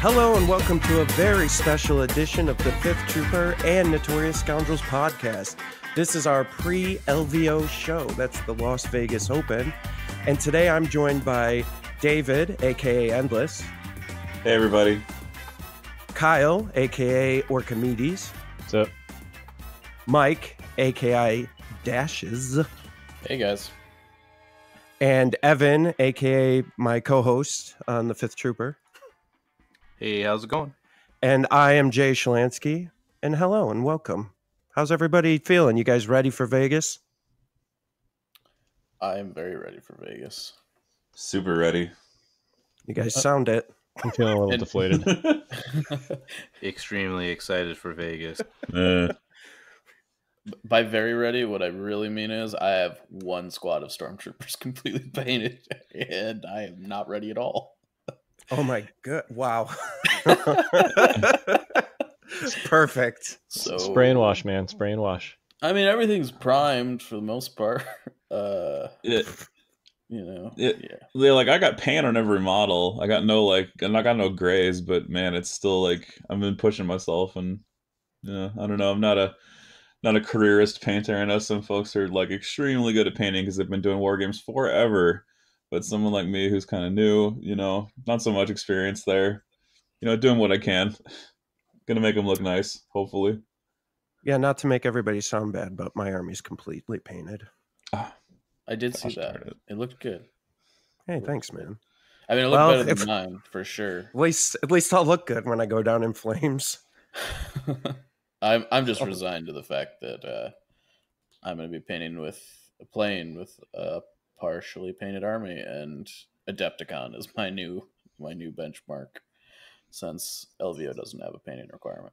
Hello and welcome to a very special edition of the Fifth Trooper and Notorious Scoundrels podcast. This is our pre LVO show. That's the Las Vegas Open. And today I'm joined by David, aka Endless, Hey everybody. Kyle, aka Orkimedes, What's up? Mike, aka Dashz, Hey guys. and Evan, aka my co host on the Fifth Trooper. Hey, how's it going? And I am Jay Shalansky. And hello and welcome. How's everybody feeling? You guys ready for Vegas? I am very ready for Vegas. Super ready. You guys sound it. I'm feeling a little And- deflated. extremely excited for Vegas. Uh, By very ready, what I really mean is I have one squad of stormtroopers completely painted, and I am not ready at all. Oh my god! Wow. Perfect. So Spray and wash, man. Spray and wash. I mean, everything's primed for the most part. Uh, it, you know, It- yeah. yeah, like I got paint on every model. I got no like, and I got no grays, but man, it's still like I've been pushing myself, and yeah, I don't know. I'm not a not a careerist painter. I know some folks are like extremely good at painting because they've been doing war games forever. But someone like me who's kind of new, you know, not so much experience there, you know, doing what I can, gonna make them look nice, hopefully. Yeah, not to make everybody sound bad, but my army's completely painted. I did see that. it. It looked good. Hey, thanks, man. I mean, it looked Well, better than if- mine for sure. At least, at least I'll look good when I go down in flames. I'm I'm just Oh. resigned to the fact that uh, I'm going to be painting with a plane with a partially painted army, and Adepticon is my new my new benchmark since LVO doesn't have a painting requirement.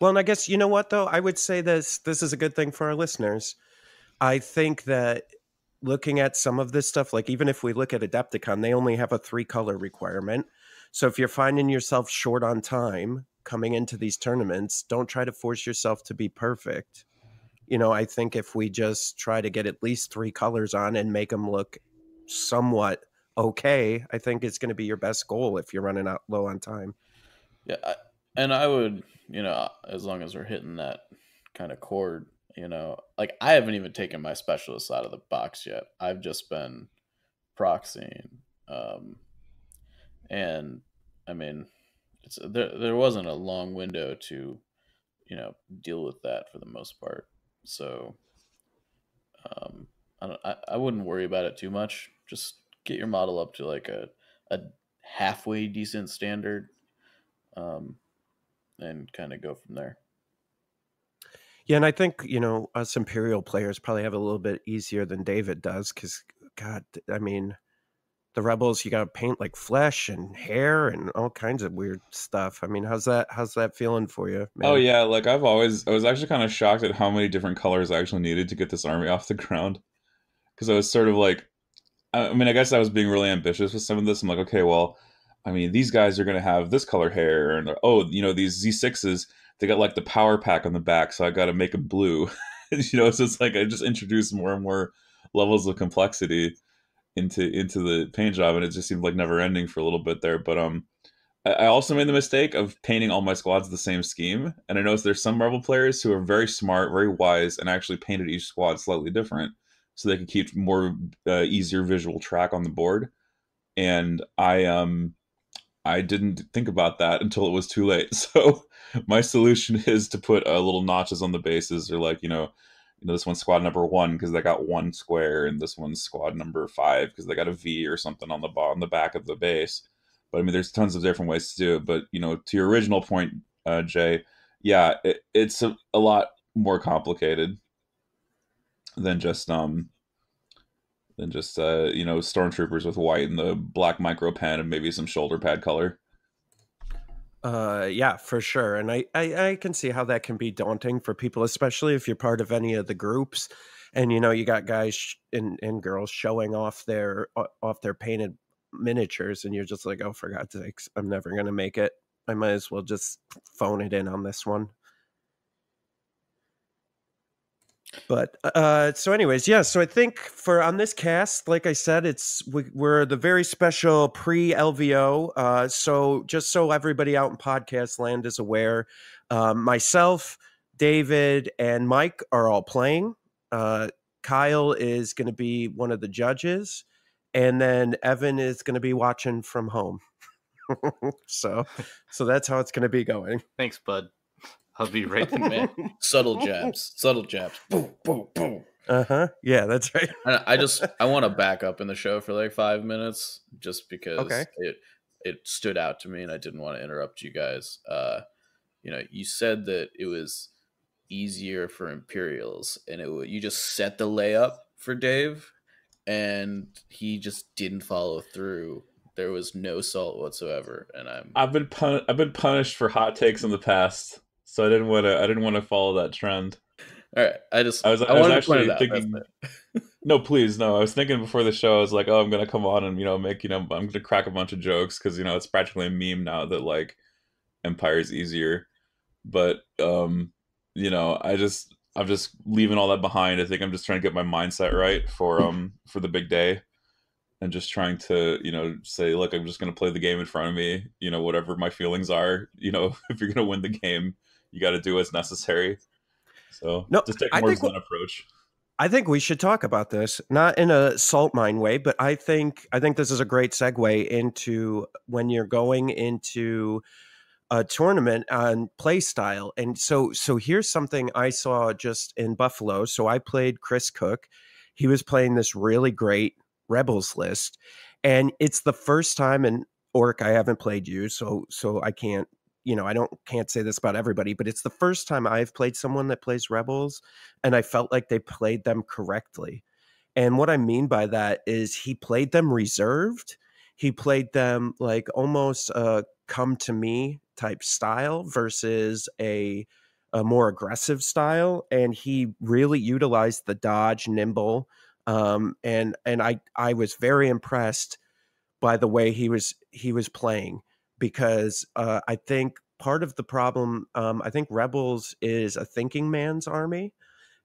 Well, and I guess you know what though. I would say this. This is a good thing for our listeners. I think that looking at some of this stuff, like even if we look at Adepticon, they only have a three color requirement. So if you're finding yourself short on time coming into these tournaments, don't try to force yourself to be perfect. You know, I think if we just try to get at least three colors on and make them look somewhat okay, I think it's going to be your best goal if you're running out low on time. Yeah, I, and I would, you know, as long as we're hitting that kind of chord, you know, like I haven't even taken my specialists out of the box yet. I've just been proxying, um, and I mean, it's there. There wasn't a long window to, you know, deal with that for the most part. So, um, I don't. I, I wouldn't worry about it too much. Just get your model up to like a a halfway decent standard um, and kind of go from there. Yeah, and I think you know us Imperial players probably have a little bit easier than David does because, God, I mean, the Rebels you got to paint like flesh and hair and all kinds of weird stuff. I mean, how's that? How's that feeling for you? Oh yeah, like I've always I was actually kind of shocked at how many different colors I actually needed to get this army off the ground. Because I was sort of like I mean, I guess I was being really ambitious with some of this. I'm like, okay, well, I mean, these guys are gonna have this color hair, and oh, you know, these Z6s, they got like the power pack on the back, so I got to make them blue. you know, so it's like I just introduced more and more levels of complexity into into the paint job, and it just seemed like never ending for a little bit there. But um, I I also made the mistake of painting all my squads the same scheme, and I noticed there's some Marvel players who are very smart, very wise, and actually painted each squad slightly different, so they could keep more uh, easier visual track on the board. And I um, I didn't think about that until it was too late. So my solution is to put uh, little notches on the bases, or like you know, you know, this one's squad number one because they got one square, and this one's squad number five because they got a V or something on the bottom, the back of the base. But I mean, there's tons of different ways to do it. But you know, to your original point, uh, Jay, yeah, it, it's a, a lot more complicated than just um than just uh you know stormtroopers with white and the black micro pen and maybe some shoulder pad color. Uh, yeah, for sure. And I, I, I can see how that can be daunting for people, especially if you're part of any of the groups. and you know you got guys and and girls showing off their off their painted miniatures, and you're just like, oh, for God's sakes, I'm never gonna make it. I might as well just phone it in on this one. But uh, so, anyways, yeah. So I think for on this cast, like I said, it's we, we're the very special pre LVO. Uh, so just so everybody out in podcast land is aware, um, myself, David, and Mike are all playing. Uh, Kyle is going to be one of the judges, and then Evan is going to be watching from home. so, so that's how it's going to be going. Thanks, bud. I'll be right there. Man, subtle jabs, subtle jabs. Boom, boom, boom. Uh huh. Yeah, that's right. I, I just I want to back up in the show for like five minutes, just because Okay. it it stood out to me, and I didn't want to interrupt you guys. Uh, you know, you said that it was easier for Imperials, and it you just set the layup for Dave, and he just didn't follow through. There was no salt whatsoever, and I'm I've been pun- I've been punished for hot takes in the past, so I didn't want to I didn't want to follow that trend. all right. I just I was- I, I was actually. Thinking- No, please, no. I was thinking before the show, I was like, oh, I'm gonna come on and you know make you know I'm gonna crack a bunch of jokes because you know it's practically a meme now that like Empire's easier, but um, you know I just I'm just leaving all that behind. I think I'm just trying to get my mindset right for um for the big day, and just trying to you know say look, I'm just gonna play the game in front of me. You know whatever my feelings are. You know if you're gonna win the game, you got to do what's necessary. So No, just take I a more think zen approach. I think we should talk about this, not in a salt mine way, but I think I think this is a great segue into when you're going into a tournament on play style. And so so here's something I saw just in Buffalo. So I played Chris Cook. He was playing this really great Rebels list. And it's the first time in Orc I haven't played you, so so I can't you know, I don't can't say this about everybody, but it's the first time I've played someone that plays Rebels and I felt like they played them correctly. And what I mean by that is he played them reserved. He played them like almost a come to me type style versus a a more aggressive style and he really utilized the dodge nimble um and and I I was very impressed by the way he was he was playing because uh, I think part of the problem, um, I think Rebels is a thinking man's army.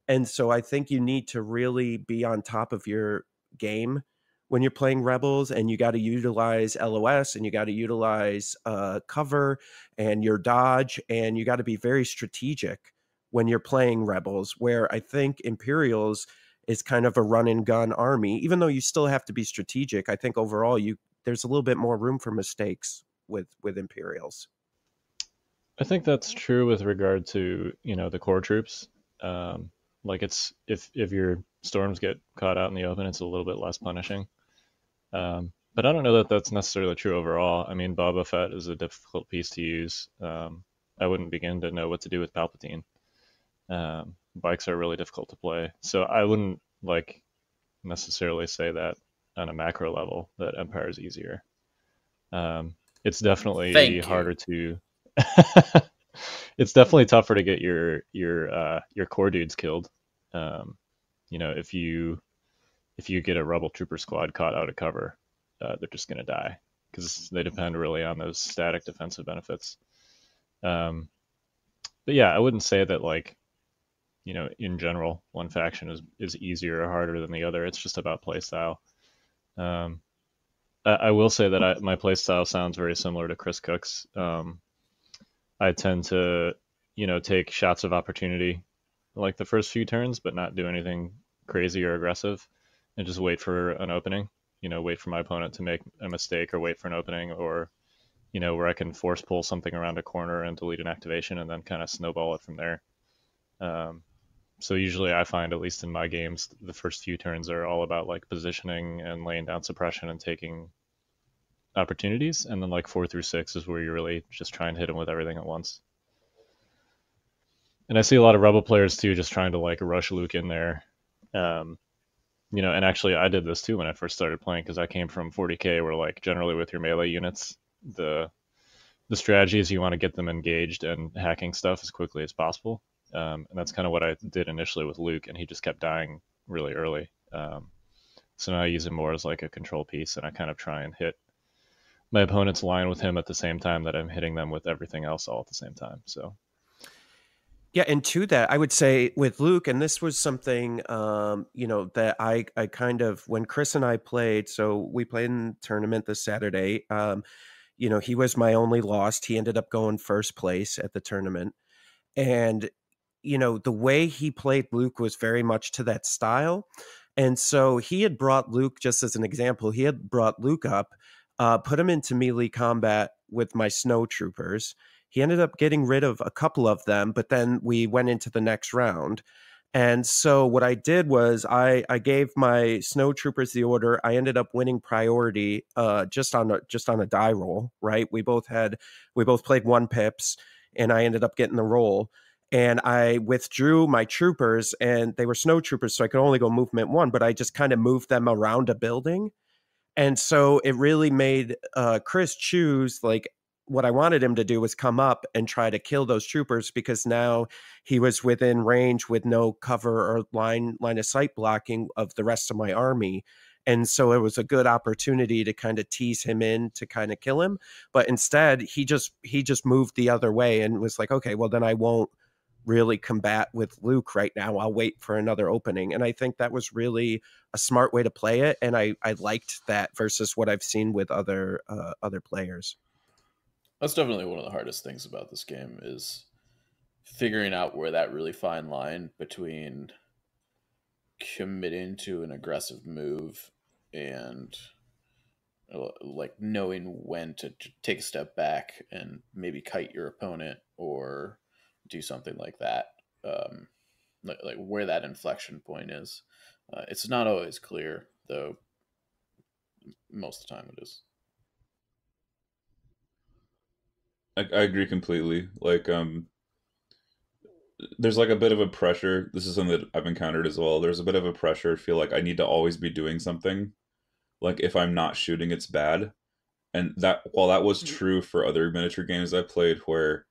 And so I think you need to really be on top of your game when you're playing Rebels, and you got to utilize LOS and you got to utilize uh, cover and your dodge, and you got to be very strategic when you're playing Rebels, where I think Imperials is kind of a run and gun army. Even though you still have to be strategic, I think overall you there's a little bit more room for mistakes with with Imperials. I think that's true with regard to you know the core troops. Um, like it's if if your storms get caught out in the open, it's a little bit less punishing. Um, but I don't know that that's necessarily true overall. I mean, Boba Fett is a difficult piece to use. Um, I wouldn't begin to know what to do with Palpatine. Um, bikes are really difficult to play, so I wouldn't like necessarily say that on a macro level that Empire is easier. Um, it's definitely Thank you. harder to. it's definitely tougher to get your your uh, your core dudes killed. Um, you know, if you if you get a rebel trooper squad caught out of cover, uh, they're just gonna die because they depend really on those static defensive benefits. Um, but yeah, I wouldn't say that like you know in general one faction is is easier or harder than the other. It's just about playstyle. Um, I, will say that I, my playstyle sounds very similar to Chris Cook's. Um, I tend to, you know, take shots of opportunity like the first few turns, but not do anything crazy or aggressive, and just wait for an opening. You know, wait for my opponent to make a mistake or wait for an opening, or you know, where I can force pull something around a corner and delete an activation, and then kind of snowball it from there. Um, so usually I find, at least in my games, the first few turns are all about like positioning and laying down suppression and taking opportunities, and then like four through six is where you really just try and hit them with everything at once. And I see a lot of rebel players too, just trying to like rush Luke in there. Um, you know, and actually I did this too when I first started playing because I came from 40k, where like generally with your melee units, the the strategy is you want to get them engaged and hacking stuff as quickly as possible. Um, and that's kind of what I did initially with Luke, and he just kept dying really early. Um, so now I use him more as like a control piece, and I kind of try and hit my opponent's line with him at the same time that I'm hitting them with everything else all at the same time. So yeah, and to that, I would say with Luke, and this was something, um, you know, that I, I kind of when Chris and I played. So we played in tournament this Saturday. Um, you know, he was my only loss. He ended up going first place at the tournament, and you know, the way he played Luke was very much to that style. And so he had brought Luke, just as an example, he had brought Luke up, uh, put him into melee combat with my snow troopers he ended up getting rid of a couple of them, but then we went into the next round. And so what I did was I I gave my snow troopers the order. I ended up winning priority uh, just on a just on a die roll. Right, we both had we both played one pips, and I ended up getting the roll. And I withdrew my troopers, and they were snow troopers, so I could only go movement one. But I just kind of moved them around a building, and so it really made uh, Chris choose like what I wanted him to do was come up and try to kill those troopers because now he was within range with no cover or line line of sight blocking of the rest of my army. And so it was a good opportunity to kind of tease him in to kind of kill him. But instead he just he just moved the other way and was like, okay, well then I won't really combat with Luke right now. I'll wait for another opening. And I think that was really a smart way to play it. And I, I liked that versus what I've seen with other uh, other players. That's definitely one of the hardest things about this game is figuring out where that really fine line between committing to an aggressive move and uh, like knowing when to take a step back and maybe kite your opponent or do something like that um, like, like where that inflection point is uh, it's not always clear though most of the time it is I, I agree completely. Like, um, there's like a bit of a pressure. This is something that I've encountered as well. There's a bit of a pressure. feel like I need to always be doing something. Like if I'm not shooting, it's bad. And that while that was mm-hmm. true for other miniature games I played, where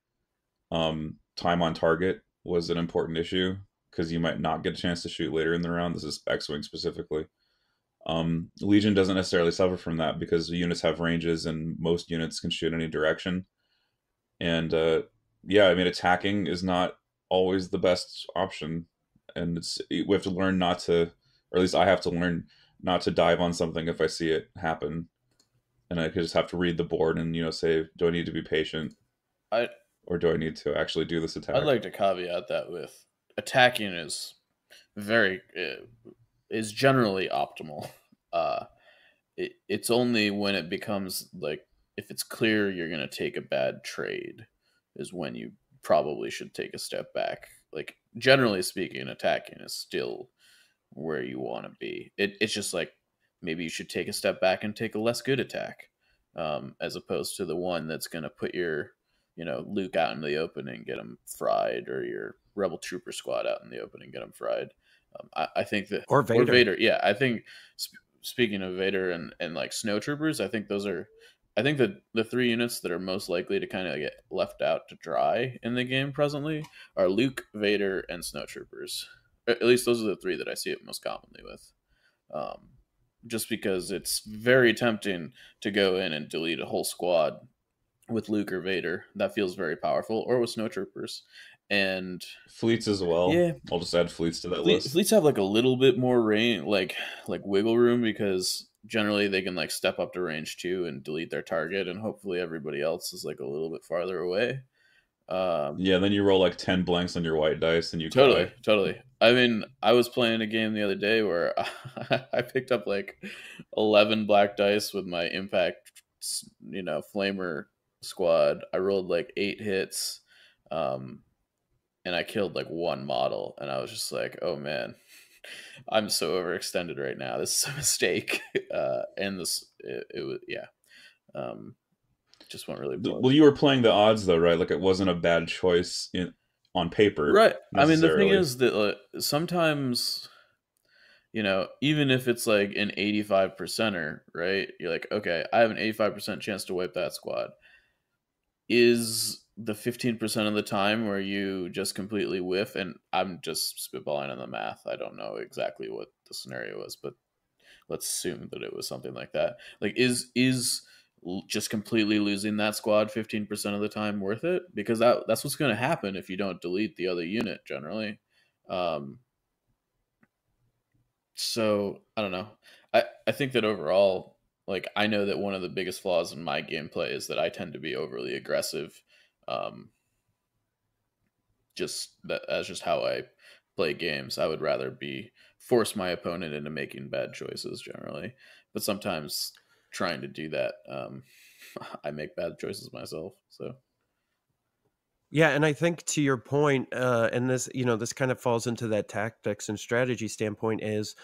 um, time on target was an important issue because you might not get a chance to shoot later in the round. This is X Wing specifically. Um, Legion doesn't necessarily suffer from that because the units have ranges and most units can shoot any direction and uh, yeah, I mean attacking is not always the best option, and it's we have to learn not to, or at least I have to learn not to dive on something if I see it happen, and I just have to read the board and you know say, do I need to be patient, I or do I need to actually do this attack? I'd like to caveat that with attacking is very uh, is generally optimal. Uh, it, it's only when it becomes like if it's clear you're going to take a bad trade is when you probably should take a step back like generally speaking attacking is still where you want to be it, it's just like maybe you should take a step back and take a less good attack um, as opposed to the one that's going to put your you know luke out in the open and get him fried or your rebel trooper squad out in the open and get him fried um, I, I, think that or Vader. or Vader yeah I think sp- speaking of Vader and, and like snow troopers I think those are I think that the three units that are most likely to kind of get left out to dry in the game presently are Luke, Vader, and Snowtroopers. At least those are the three that I see it most commonly with. Um, just because it's very tempting to go in and delete a whole squad with Luke or Vader. That feels very powerful, or with Snowtroopers. And fleets as well. Yeah, I'll just add fleets to that fleet, list. Fleets have like a little bit more range, like like wiggle room because generally they can like step up to range two and delete their target, and hopefully everybody else is like a little bit farther away. Um, yeah, then you roll like ten blanks on your white dice, and you totally, cry. totally. I mean, I was playing a game the other day where I picked up like eleven black dice with my impact, you know, flamer squad. I rolled like eight hits, um, and I killed like one model, and I was just like, oh man, I'm so overextended right now. This is a mistake. Uh, and this, it, it was, yeah. Um, just went really. Well, you were playing the odds though, right? Like it wasn't a bad choice in, on paper, right? I mean, the thing is that uh, sometimes, you know, even if it's like an 85 percenter, right? You're like, okay, I have an 85 percent chance to wipe that squad. Is the 15% of the time where you just completely whiff and i'm just spitballing on the math. I don't know exactly what the scenario was but let's assume that it was something like that. Like is is just completely losing that squad 15% of the time worth it? Because that that's what's going to happen if you don't delete the other unit generally. Um so i don't know. I i think that overall like i know that one of the biggest flaws in my gameplay is that i tend to be overly aggressive um just that that's just how i play games. I would rather be force my opponent into making bad choices generally but sometimes trying to do that um i make bad choices myself so. Yeah, and I think to your point, uh, and this, you know, this kind of falls into that tactics and strategy standpoint is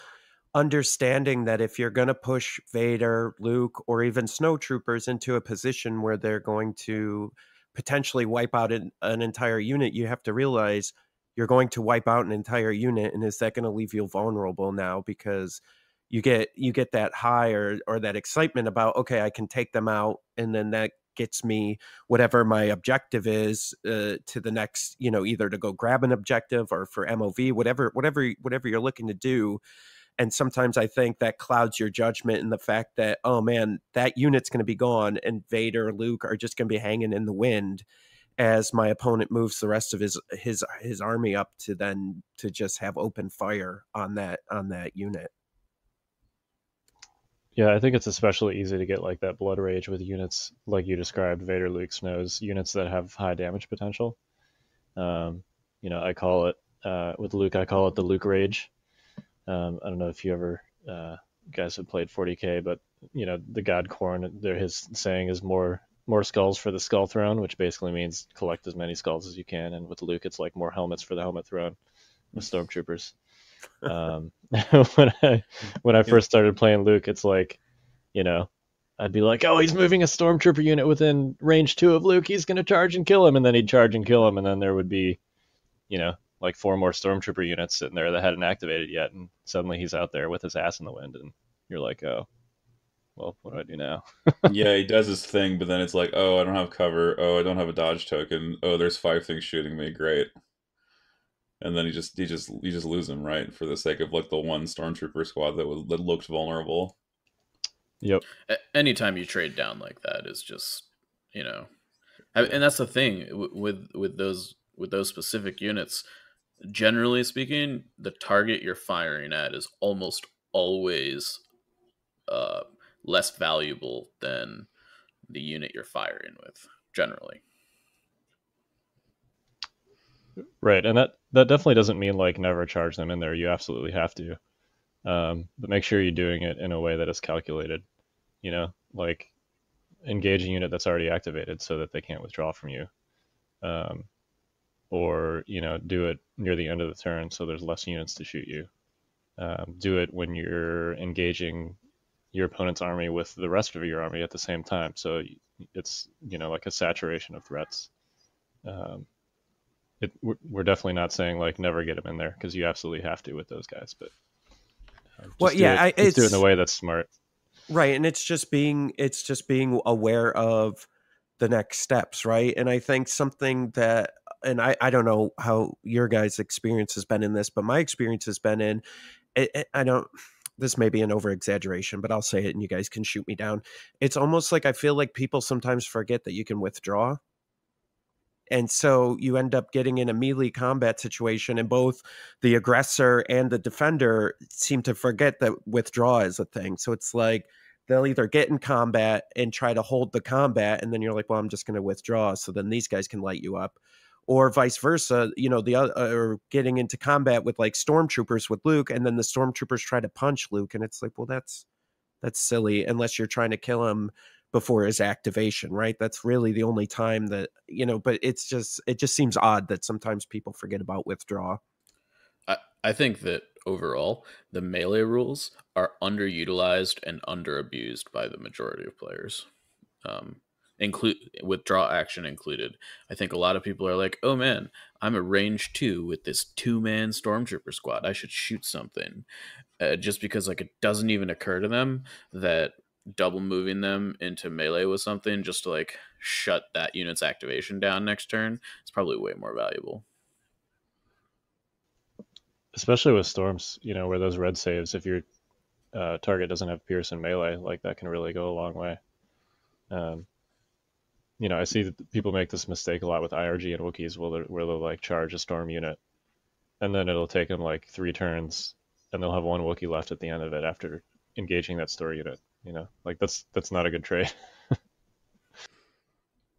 understanding that if you're going to push Vader, Luke, or even snowtroopers into a position where they're going to potentially wipe out an, an entire unit, you have to realize you're going to wipe out an entire unit, and is that going to leave you vulnerable now? Because you get you get that high or or that excitement about okay, I can take them out, and then that gets me whatever my objective is uh, to the next you know either to go grab an objective or for mov whatever whatever whatever you're looking to do and sometimes i think that clouds your judgment in the fact that oh man that unit's going to be gone and vader luke are just going to be hanging in the wind as my opponent moves the rest of his his his army up to then to just have open fire on that on that unit Yeah, I think it's especially easy to get like that blood rage with units like you described, Vader, Luke, Snows, units that have high damage potential. Um, you know, I call it uh, with Luke, I call it the Luke rage. Um, I don't know if you ever uh, guys have played 40k, but you know the God Khorne, there his saying is more more skulls for the skull throne, which basically means collect as many skulls as you can. And with Luke, it's like more helmets for the helmet throne with stormtroopers. Um, when I when I first started playing Luke, it's like, you know, I'd be like, oh, he's moving a stormtrooper unit within range two of Luke. He's gonna charge and kill him, and then he'd charge and kill him, and then there would be, you know, like four more stormtrooper units sitting there that hadn't activated yet, and suddenly he's out there with his ass in the wind, and you're like, oh, well, what do I do now? yeah, he does his thing, but then it's like, oh, I don't have cover. Oh, I don't have a dodge token. Oh, there's five things shooting me. Great. And then he just he just you just lose him right for the sake of like the one stormtrooper squad that was that looked vulnerable. Yep. A- anytime you trade down like that is just you know I- and that's the thing with with those with those specific units generally speaking the target you're firing at is almost always uh, less valuable than the unit you're firing with generally Right, and that that definitely doesn't mean like never charge them in there. You absolutely have to, um, but make sure you're doing it in a way that is calculated. You know, like engage a unit that's already activated so that they can't withdraw from you, um, or you know, do it near the end of the turn so there's less units to shoot you. Um, do it when you're engaging your opponent's army with the rest of your army at the same time. So it's you know like a saturation of threats. Um, it, we're, we're definitely not saying like never get them in there because you absolutely have to with those guys. But uh, just Well, do yeah, it, I- just do it in a way that's smart. right and it's just being it's just being aware of the next steps right and i think something that and i i don't know how your guys experience has been in this but my experience has been in it, it- i don't this may be an over exaggeration but i'll say it and you guys can shoot me down. It's almost like i feel like people sometimes forget that you can withdraw. And so you end up getting in a melee combat situation and both the aggressor and the defender seem to forget that withdraw is a thing. So it's like they'll either get in combat and try to hold the combat and then you're like well i'm just going to withdraw. So then these guys can light you up or vice versa you know the other or getting into combat with like stormtroopers with luke and then the stormtroopers try to punch luke and it's like well that's that's silly unless you're trying to kill him before his activation right? That's really the only time that you know but it's just it just seems odd that sometimes people forget about withdraw I, I think that overall the melee rules are underutilized and underabused by the majority of players. Um, include withdraw action included i think a lot of people are like oh man i'm a range two with this two-man stormtrooper squad i should shoot something uh, just because like it doesn't even occur to them that double moving them into melee with something just to like shut that unit's activation down next turn is probably way more valuable. especially with storms, you know, where those red saves, if your uh, target doesn't have pierce and melee, like that can really go a long way. Um, you know, I see that people make this mistake a lot with IRG and Wookiees, where they'll, where they'll like charge a storm unit, and then it'll take them like three turns, and they'll have one Wookiee left at the end of it after engaging that store unit. You know, like that's that's not a good trade.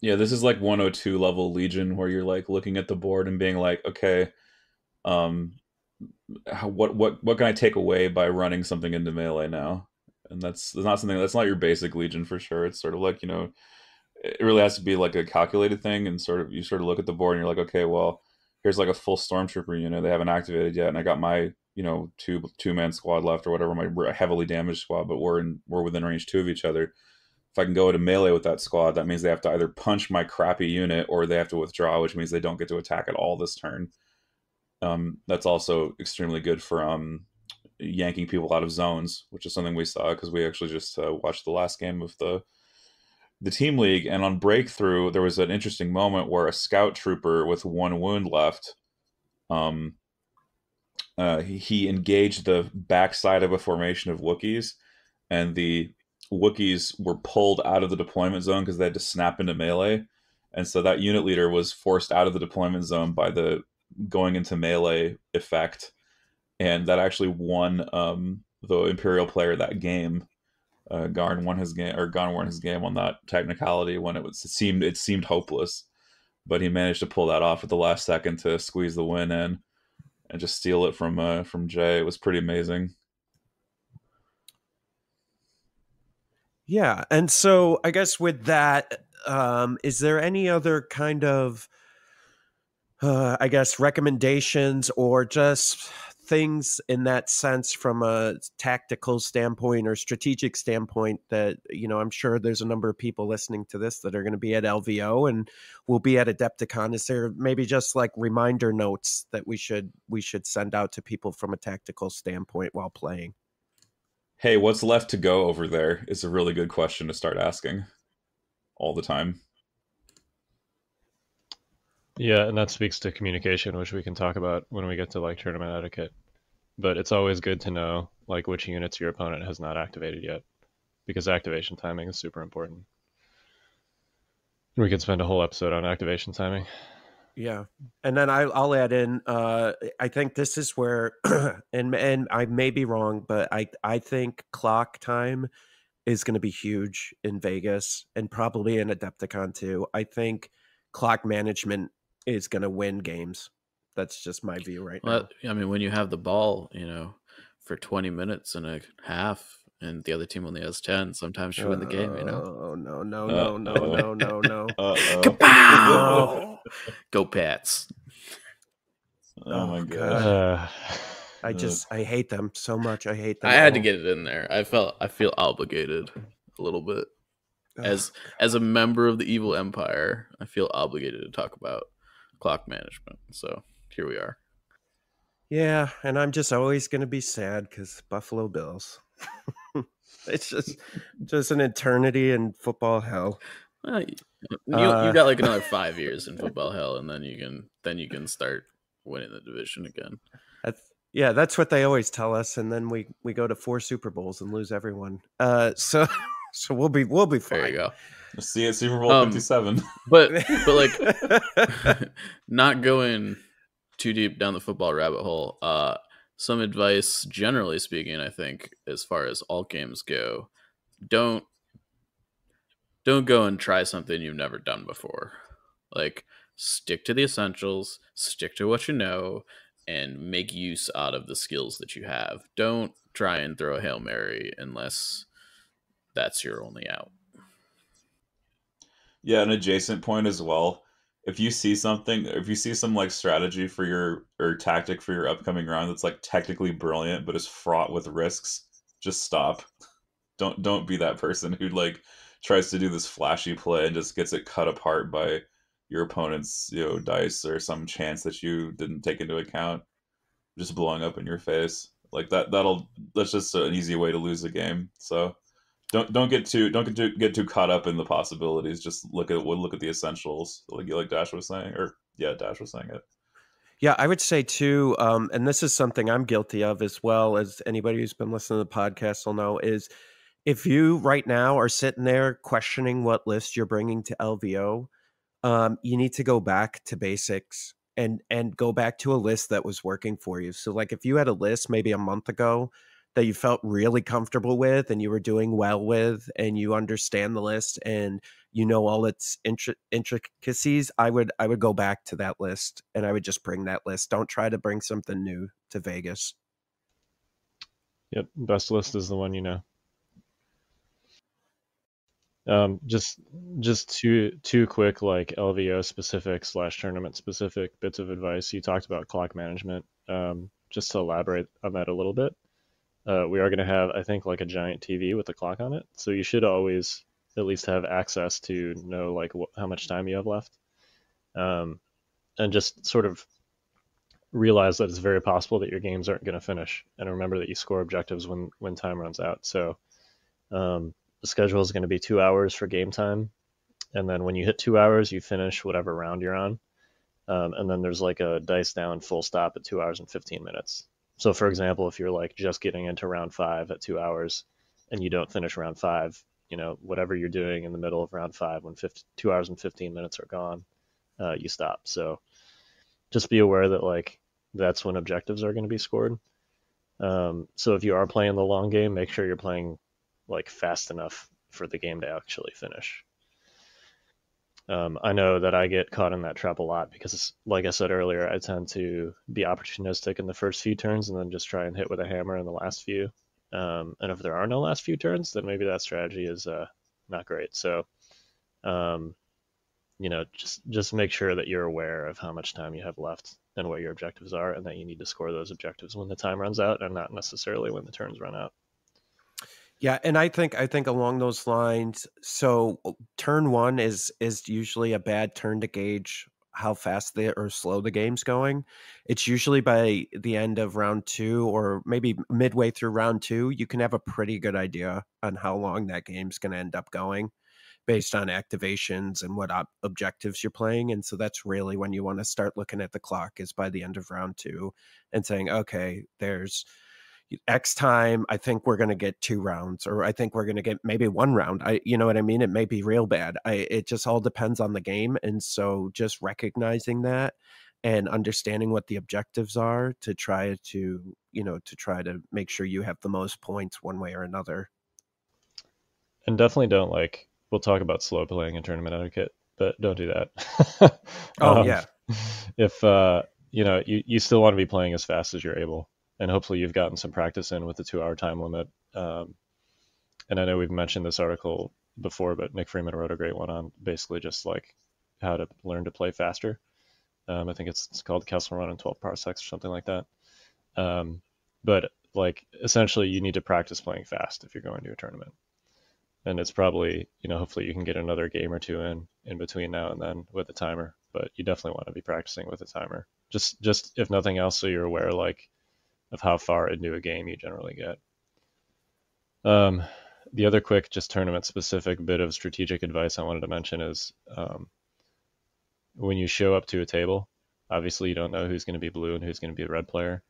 Yeah, this is like 102 level Legion where you're like looking at the board and being like, okay, um, how, what what what can I take away by running something into melee now? And that's, that's not something that's not your basic Legion for sure. It's sort of like you know, it really has to be like a calculated thing, and sort of you sort of look at the board and you're like, okay, well, here's like a full stormtrooper unit they haven't activated yet, and I got my you know two two man squad left or whatever, my heavily damaged squad, but we're in we're within range two of each other if I can go into melee with that squad, that means they have to either punch my crappy unit or they have to withdraw, which means they don't get to attack at all this turn. Um, that's also extremely good for um, yanking people out of zones, which is something we saw because we actually just uh, watched the last game of the the team league, and on breakthrough there was an interesting moment where a scout trooper with one wound left, um, uh, he, he engaged the backside of a formation of Wookiees, and the Wookiees were pulled out of the deployment zone because they had to snap into melee. And so that unit leader was forced out of the deployment zone by the going into melee effect. And that actually won um, the Imperial player that game. Uh, Garn won his game, or Garn won his game on that technicality when it was it seemed it seemed hopeless, but he managed to pull that off at the last second to squeeze the win in, and just steal it from uh, from Jay. It was pretty amazing. Yeah, and so I guess with that, um, is there any other kind of, uh, I guess, recommendations or just things in that sense from a tactical standpoint or strategic standpoint that you know i'm sure there's a number of people listening to this that are going to be at lvo and will be at adepticon is there maybe just like reminder notes that we should we should send out to people from a tactical standpoint while playing hey, what's left to go over there is a really good question to start asking all the time. Yeah, and that speaks to communication, which we can talk about when we get to like tournament etiquette. But it's always good to know like which units your opponent has not activated yet, because activation timing is super important. We could spend a whole episode on activation timing. Yeah, and then I, I'll add in. Uh, I think this is where, and and I may be wrong, but I I think clock time is going to be huge in Vegas and probably in Adepticon too. I think clock management is going to win games. That's just my view right well, now. I mean, when you have the ball, you know, for 20 minutes and a half, and the other team only has 10, sometimes you win the game, you know? Oh, no, no, no, no, no, no, no. Uh-oh. Go Pats. Oh my Oh, god. God. Uh, I just, I hate them so much. I hate them. I had to get it in there. I felt I feel obligated a little bit. Ugh. As as a member of the evil empire, I feel obligated to talk about clock management. So here we are. Yeah, and I'm just always going to be sad because Buffalo Bills. it's just, just an eternity in football hell. Well, you, you, Uh, you got like another five years in football hell, and then you can then you can start winning the division again. That's, yeah, that's what they always tell us, and then we we go to four Super Bowls and lose everyone. Uh, so so we'll be we'll be fine. There you go. See you at Super Bowl Um, 57. But but like not going too deep down the football rabbit hole. Uh, some advice, generally speaking, I think, as far as all games go, don't don't go and try something you've never done before. Like stick to the essentials, stick to what you know, and make use out of the skills that you have. Don't try and throw a hail mary unless that's your only out. Yeah, an adjacent point as well. If you see something, if you see some like strategy for your or tactic for your upcoming round that's like technically brilliant but is fraught with risks, just stop. Don't don't be that person who like tries to do this flashy play and just gets it cut apart by your opponent's you know dice or some chance that you didn't take into account, just blowing up in your face like that. That'll that's just an easy way to lose a game. So don't don't get too don't get too get too caught up in the possibilities. Just look at look at the essentials, like like Dash was saying, or yeah, Dash was saying it. Yeah, I would say too, um, and this is something I'm guilty of as well as anybody who's been listening to the podcast will know is if you right now are sitting there questioning what list you're bringing to LVO, um, you need to go back to basics and and go back to a list that was working for you. So like if you had a list maybe a month ago that you felt really comfortable with and you were doing well with and you understand the list and you know all its intri- intricacies i would i would go back to that list and i would just bring that list don't try to bring something new to vegas yep best list is the one you know um, just just two two quick like LVO specific slash tournament specific bits of advice. You talked about clock management. Um, just to elaborate on that a little bit, uh, we are going to have, I think, like a giant TV with a clock on it. So you should always at least have access to know like wh- how much time you have left, um, and just sort of realize that it's very possible that your games aren't going to finish. And remember that you score objectives when when time runs out. So um, the schedule is going to be two hours for game time, and then when you hit two hours, you finish whatever round you're on. Um, and then there's like a dice down full stop at two hours and 15 minutes. So, for example, if you're like just getting into round five at two hours and you don't finish round five, you know, whatever you're doing in the middle of round five when 50, two hours and 15 minutes are gone, uh, you stop. So, just be aware that like that's when objectives are going to be scored. Um, so, if you are playing the long game, make sure you're playing like fast enough for the game to actually finish. Um, I know that I get caught in that trap a lot because, like I said earlier, I tend to be opportunistic in the first few turns and then just try and hit with a hammer in the last few. Um, and if there are no last few turns, then maybe that strategy is uh, not great. So, um, you know, just just make sure that you're aware of how much time you have left and what your objectives are, and that you need to score those objectives when the time runs out, and not necessarily when the turns run out. Yeah, and I think I think along those lines, so turn one is is usually a bad turn to gauge how fast the or slow the game's going. It's usually by the end of round two or maybe midway through round two, you can have a pretty good idea on how long that game's going to end up going based on activations and what ob- objectives you're playing. And so that's really when you want to start looking at the clock is by the end of round two and saying, okay, there's X time, I think we're going to get two rounds, or I think we're going to get maybe one round. I, you know what I mean? It may be real bad. I, it just all depends on the game, and so just recognizing that and understanding what the objectives are to try to, you know, to try to make sure you have the most points one way or another. And definitely don't like. We'll talk about slow playing and tournament etiquette, but don't do that. oh um, yeah. If uh, you know, you you still want to be playing as fast as you're able and hopefully you've gotten some practice in with the two hour time limit. Um, and I know we've mentioned this article before, but Nick Freeman wrote a great one on basically just like how to learn to play faster. Um, I think it's, it's called Kessel Run in 12 parsecs or something like that. Um, but like essentially, you need to practice playing fast if you're going to a tournament. And it's probably, you know, hopefully you can get another game or two in in between now and then with a timer. But you definitely want to be practicing with a timer. Just, just if nothing else, so you're aware, like of how far into a game you generally get. Um, the other quick, just tournament specific bit of strategic advice I wanted to mention is um, when you show up to a table, obviously you don't know who's going to be blue and who's going to be a red player.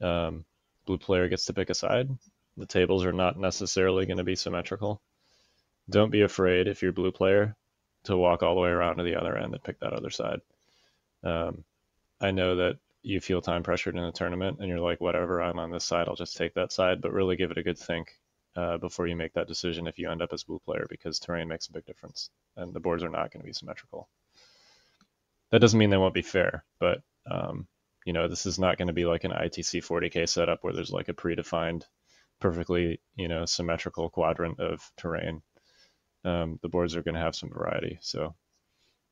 Um, blue player gets to pick a side. The tables are not necessarily going to be symmetrical. Don't be afraid if you're blue player to walk all the way around to the other end and pick that other side. Um, I know that you feel time pressured in a tournament and you're like, whatever, I'm on this side, I'll just take that side. But really give it a good think uh, before you make that decision if you end up as blue player because terrain makes a big difference and the boards are not going to be symmetrical. That doesn't mean they won't be fair, but um, you know this is not going to be like an ITC 40k setup where there's like a predefined, perfectly you know symmetrical quadrant of terrain. Um, the boards are going to have some variety, so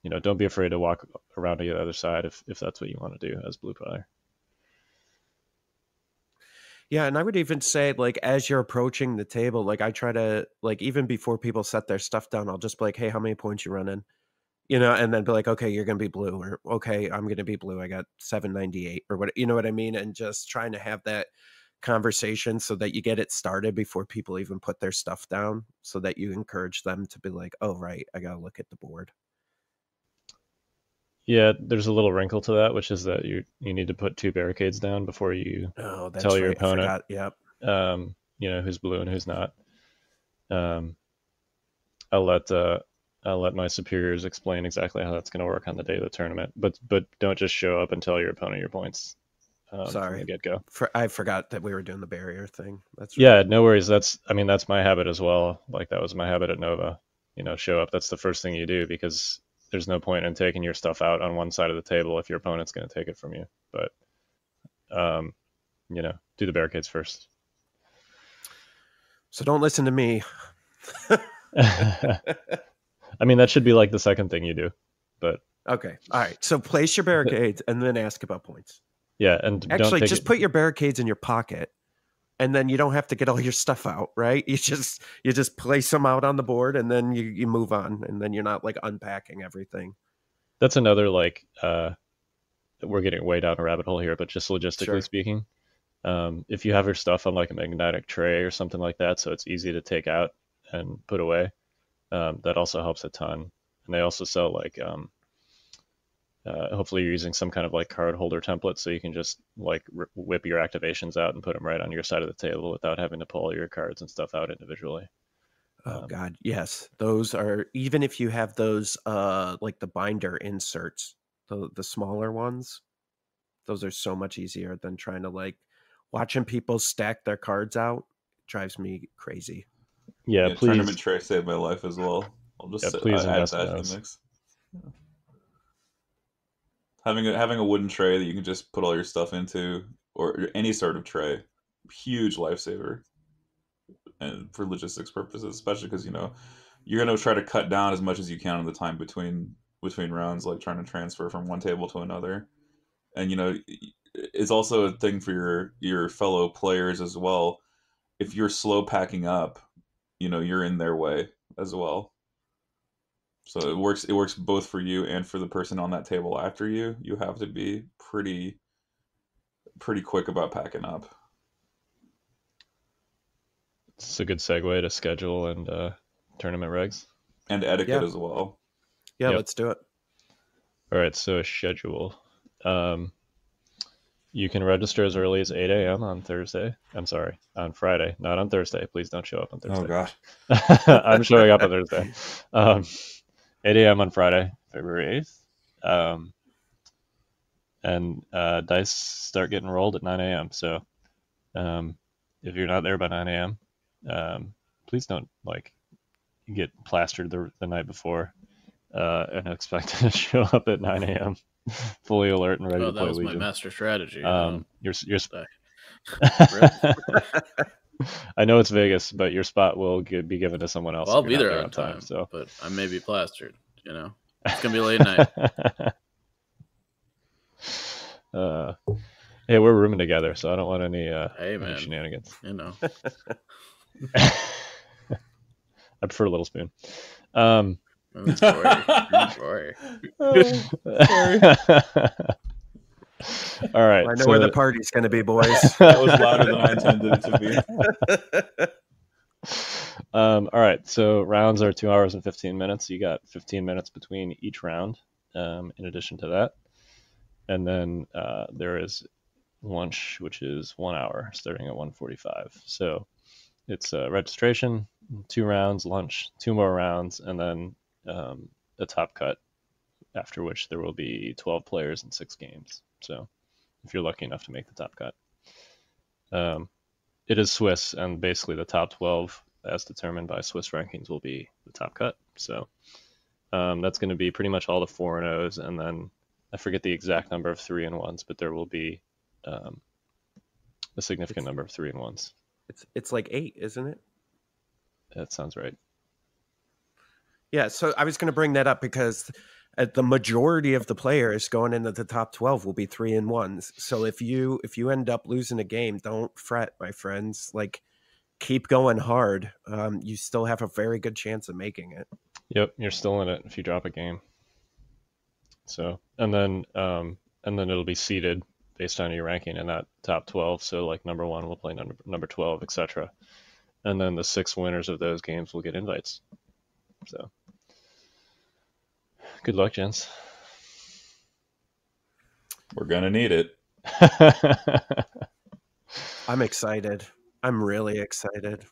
you know, don't be afraid to walk around to the other side if, if that's what you want to do as blue player. Yeah, and I would even say like as you're approaching the table, like I try to like even before people set their stuff down, I'll just be like, "Hey, how many points you running?" You know, and then be like, "Okay, you're gonna be blue," or "Okay, I'm gonna be blue. I got 798," or what, you know what I mean? And just trying to have that conversation so that you get it started before people even put their stuff down so that you encourage them to be like oh right i gotta look at the board Yeah, there's a little wrinkle to that, which is that you you need to put two barricades down before you oh Tell your right, I opponent. forgot. yep um, you know who's blue and who's not. Um, I'll let uh, I'll let my superiors explain exactly how that's going to work on the day of the tournament. But but don't just show up and tell your opponent your points. Um, Sorry. get go. For, i forgot that we were doing the barrier thing that's Yeah, no worries. That's I mean that's my habit as well. Like that was my habit at Nova. You know, show up. That's the first thing you do because there's no point in taking your stuff out on one side of the table if your opponent's going to take it from you. But um, you know, do the barricades first. so don't listen to me I mean, that should be like the second thing you do. But okay all right so place your barricades and then ask about points yeah, and don't Actually, just it- put your barricades in your pocket, and then you don't have to get all your stuff out, right? You just you just place them out on the board, and then you, you move on, and then you're not like unpacking everything. that's another like uh we're getting way down a rabbit hole here but just logistically Sure. speaking um if you have your stuff on like a magnetic tray or something like that so it's easy to take out and put away um, that also helps a ton and they also sell like um uh, hopefully you're using some kind of like card holder template so you can just like r- whip your activations out and put them right on your side of the table without having to pull all your cards and stuff out individually Oh Um, God, yes, those are even if you have those uh like the binder inserts, the the smaller ones, those are so much easier than trying to like watching people stack their cards out. Drives me crazy. yeah, Yeah, please tournament tray saved my life as well. I'll just Yeah, say- please add invest that in to the those. Having a having a wooden tray that you can just put all your stuff into, or any sort of tray, huge lifesaver. And for logistics purposes, especially because you know you're gonna try to cut down as much as you can on the time between between rounds, like trying to transfer from one table to another. And you know, it's also a thing for your your fellow players as well. If you're slow packing up, you know you're in their way as well. So it works. It works both for you and for the person on that table after you. You have to be pretty, pretty quick about packing up. it's a good segue to schedule and uh tournament regs and etiquette Yeah. as well. Yeah, Yep. let's do it. All right, so a schedule. Um, you can register as early as 8 a.m. on Thursday. I'm sorry, on Friday, not on Thursday. Please don't show up on Thursday. Oh gosh. I'm showing up on Thursday. Um, 8 a.m. on Friday, February 8th. Um, and uh, dice start getting rolled at 9 a.m. So um, if you're not there by 9 a.m., um, please don't like get plastered the, the night before uh, and expect to show up at 9 a.m. fully alert and ready Oh, to that play was my Legion. master strategy. Um, your your sp- Rip. I know it's Vegas, but your spot will gi- be given to someone else. well, I'll be you're there not on time, so but I may be plastered. You know, it's gonna be a late night. uh, hey, we're rooming together, so I don't want any uh, Hey, any shenanigans. You know, I prefer a Little Spoon. Um, Sorry. Sorry. all right. I know so where the party's going to be, boys. That was louder than I intended it to be. um, all right. So rounds are two hours and 15 minutes. You got 15 minutes between each round, um, in addition to that. And then uh, there is lunch, which is one hour, starting at 1:45. So it's uh, registration, two rounds, lunch, two more rounds, and then um, a top cut. After which there will be 12 players and six games. So if you're lucky enough to make the top cut. Um, it is Swiss, and basically the top 12, as determined by Swiss rankings, will be the top cut. So um, that's going to be pretty much all the four and O's, and then I forget the exact number of three and ones, but there will be um, a significant number of three and ones. it's it's like eight, isn't it? That sounds right. Yeah, so I was going to bring that up because the majority of the players going into the top 12 will be 3 and 1s. So if you if you end up losing a game, don't fret, my friends. Like keep going hard. Um, you still have a very good chance of making it. Yep, you're still in it if you drop a game. So and then um, and then it'll be seeded based on your ranking in that top 12. So like number one will play number number 12, etc. And then the six winners of those games will get invites. So good luck, gents. We're gonna need it. I'm excited. I'm really excited.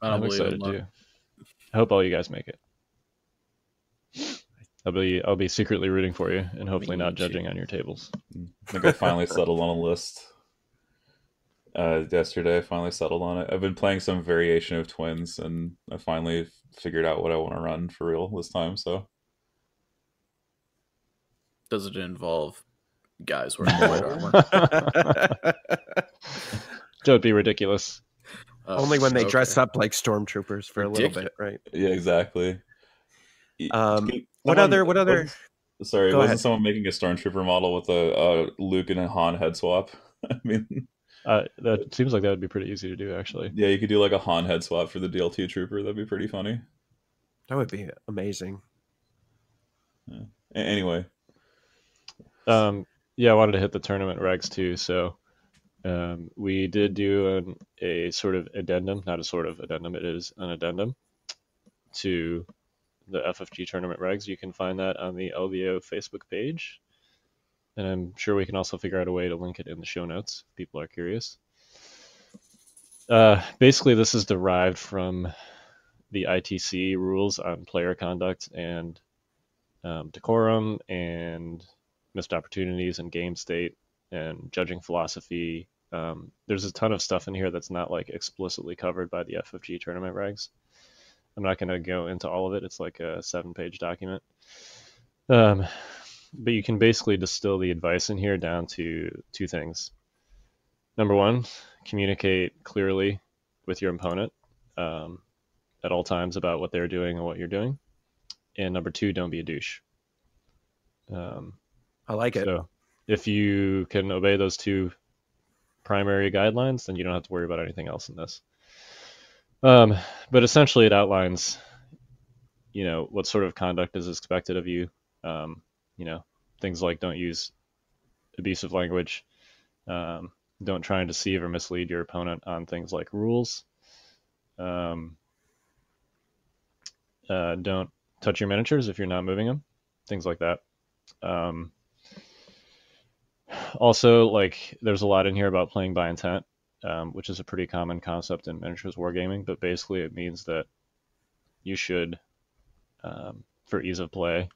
I don't I'm excited too. I hope all you guys make it. I'll be I'll be secretly rooting for you and hopefully Me not too. judging on your tables. I think I finally settled on a list. Uh, yesterday, I finally settled on it. I've been playing some variation of twins, and I finally figured out what I want to run for real this time. So Does it involve guys wearing white armor? Don't be ridiculous. Oh, Only when they okay. dress up like stormtroopers for a little bit, right? yeah, exactly. Um, can- What other? What other? wasn't- Sorry, Go wasn't ahead. someone making a stormtrooper model with a uh, Luke and a Han head swap? I mean, Uh, that seems like that would be pretty easy to do, actually. yeah, you could do like a Han head swap for the DLT trooper. That'd be pretty funny. That would be amazing. A- anyway, Um, yeah, I wanted to hit the tournament regs too. So um, we did do an, a sort of addendum, not a sort of addendum, it is an addendum to the FFG tournament regs. You can find that on the LVO Facebook page. And I'm sure we can also figure out a way to link it in the show notes if people are curious. Uh, basically, this is derived from the ITC rules on player conduct and um, decorum and missed opportunities and game state and judging philosophy. Um, there's a ton of stuff in here that's not like explicitly covered by the FFG tournament regs. I'm not going to go into all of it. It's like a seven page document. Um, but you can basically distill the advice in here down to two things. Number one, communicate clearly with your opponent um, at all times about what they're doing and what you're doing. And number two, don't be a douche. Um, I like it. so if you can obey those two primary guidelines, then you don't have to worry about anything else in this. Um, but essentially, it outlines, you know, what sort of conduct is expected of you. Um, you know, things like don't use abusive language, um, don't try and deceive or mislead your opponent on things like rules. Um, uh, don't touch your miniatures if you're not moving them, things like that. Um, also, like, there's a lot in here about playing by intent, um, which is a pretty common concept in miniatures wargaming. But basically, it means that you should, um, for ease of play,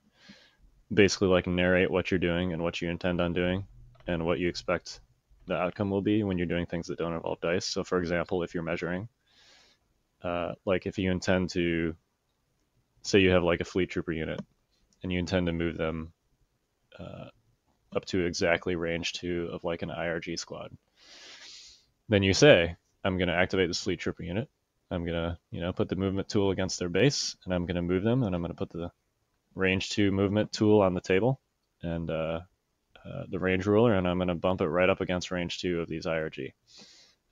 basically like narrate what you're doing and what you intend on doing, and what you expect the outcome will be when you're doing things that don't involve dice. So, for example, if you're measuring, uh, like if you intend to, say, you have like a fleet trooper unit, and you intend to move them uh, up to exactly range two of like an IRG squad. Then you say, I'm going to activate this fleet trooper unit. I'm going to, you know, put the movement tool against their base, and I'm going to move them, and I'm going to put the range two movement tool on the table, and uh, uh, the range ruler, and I'm going to bump it right up against range two of these IRG.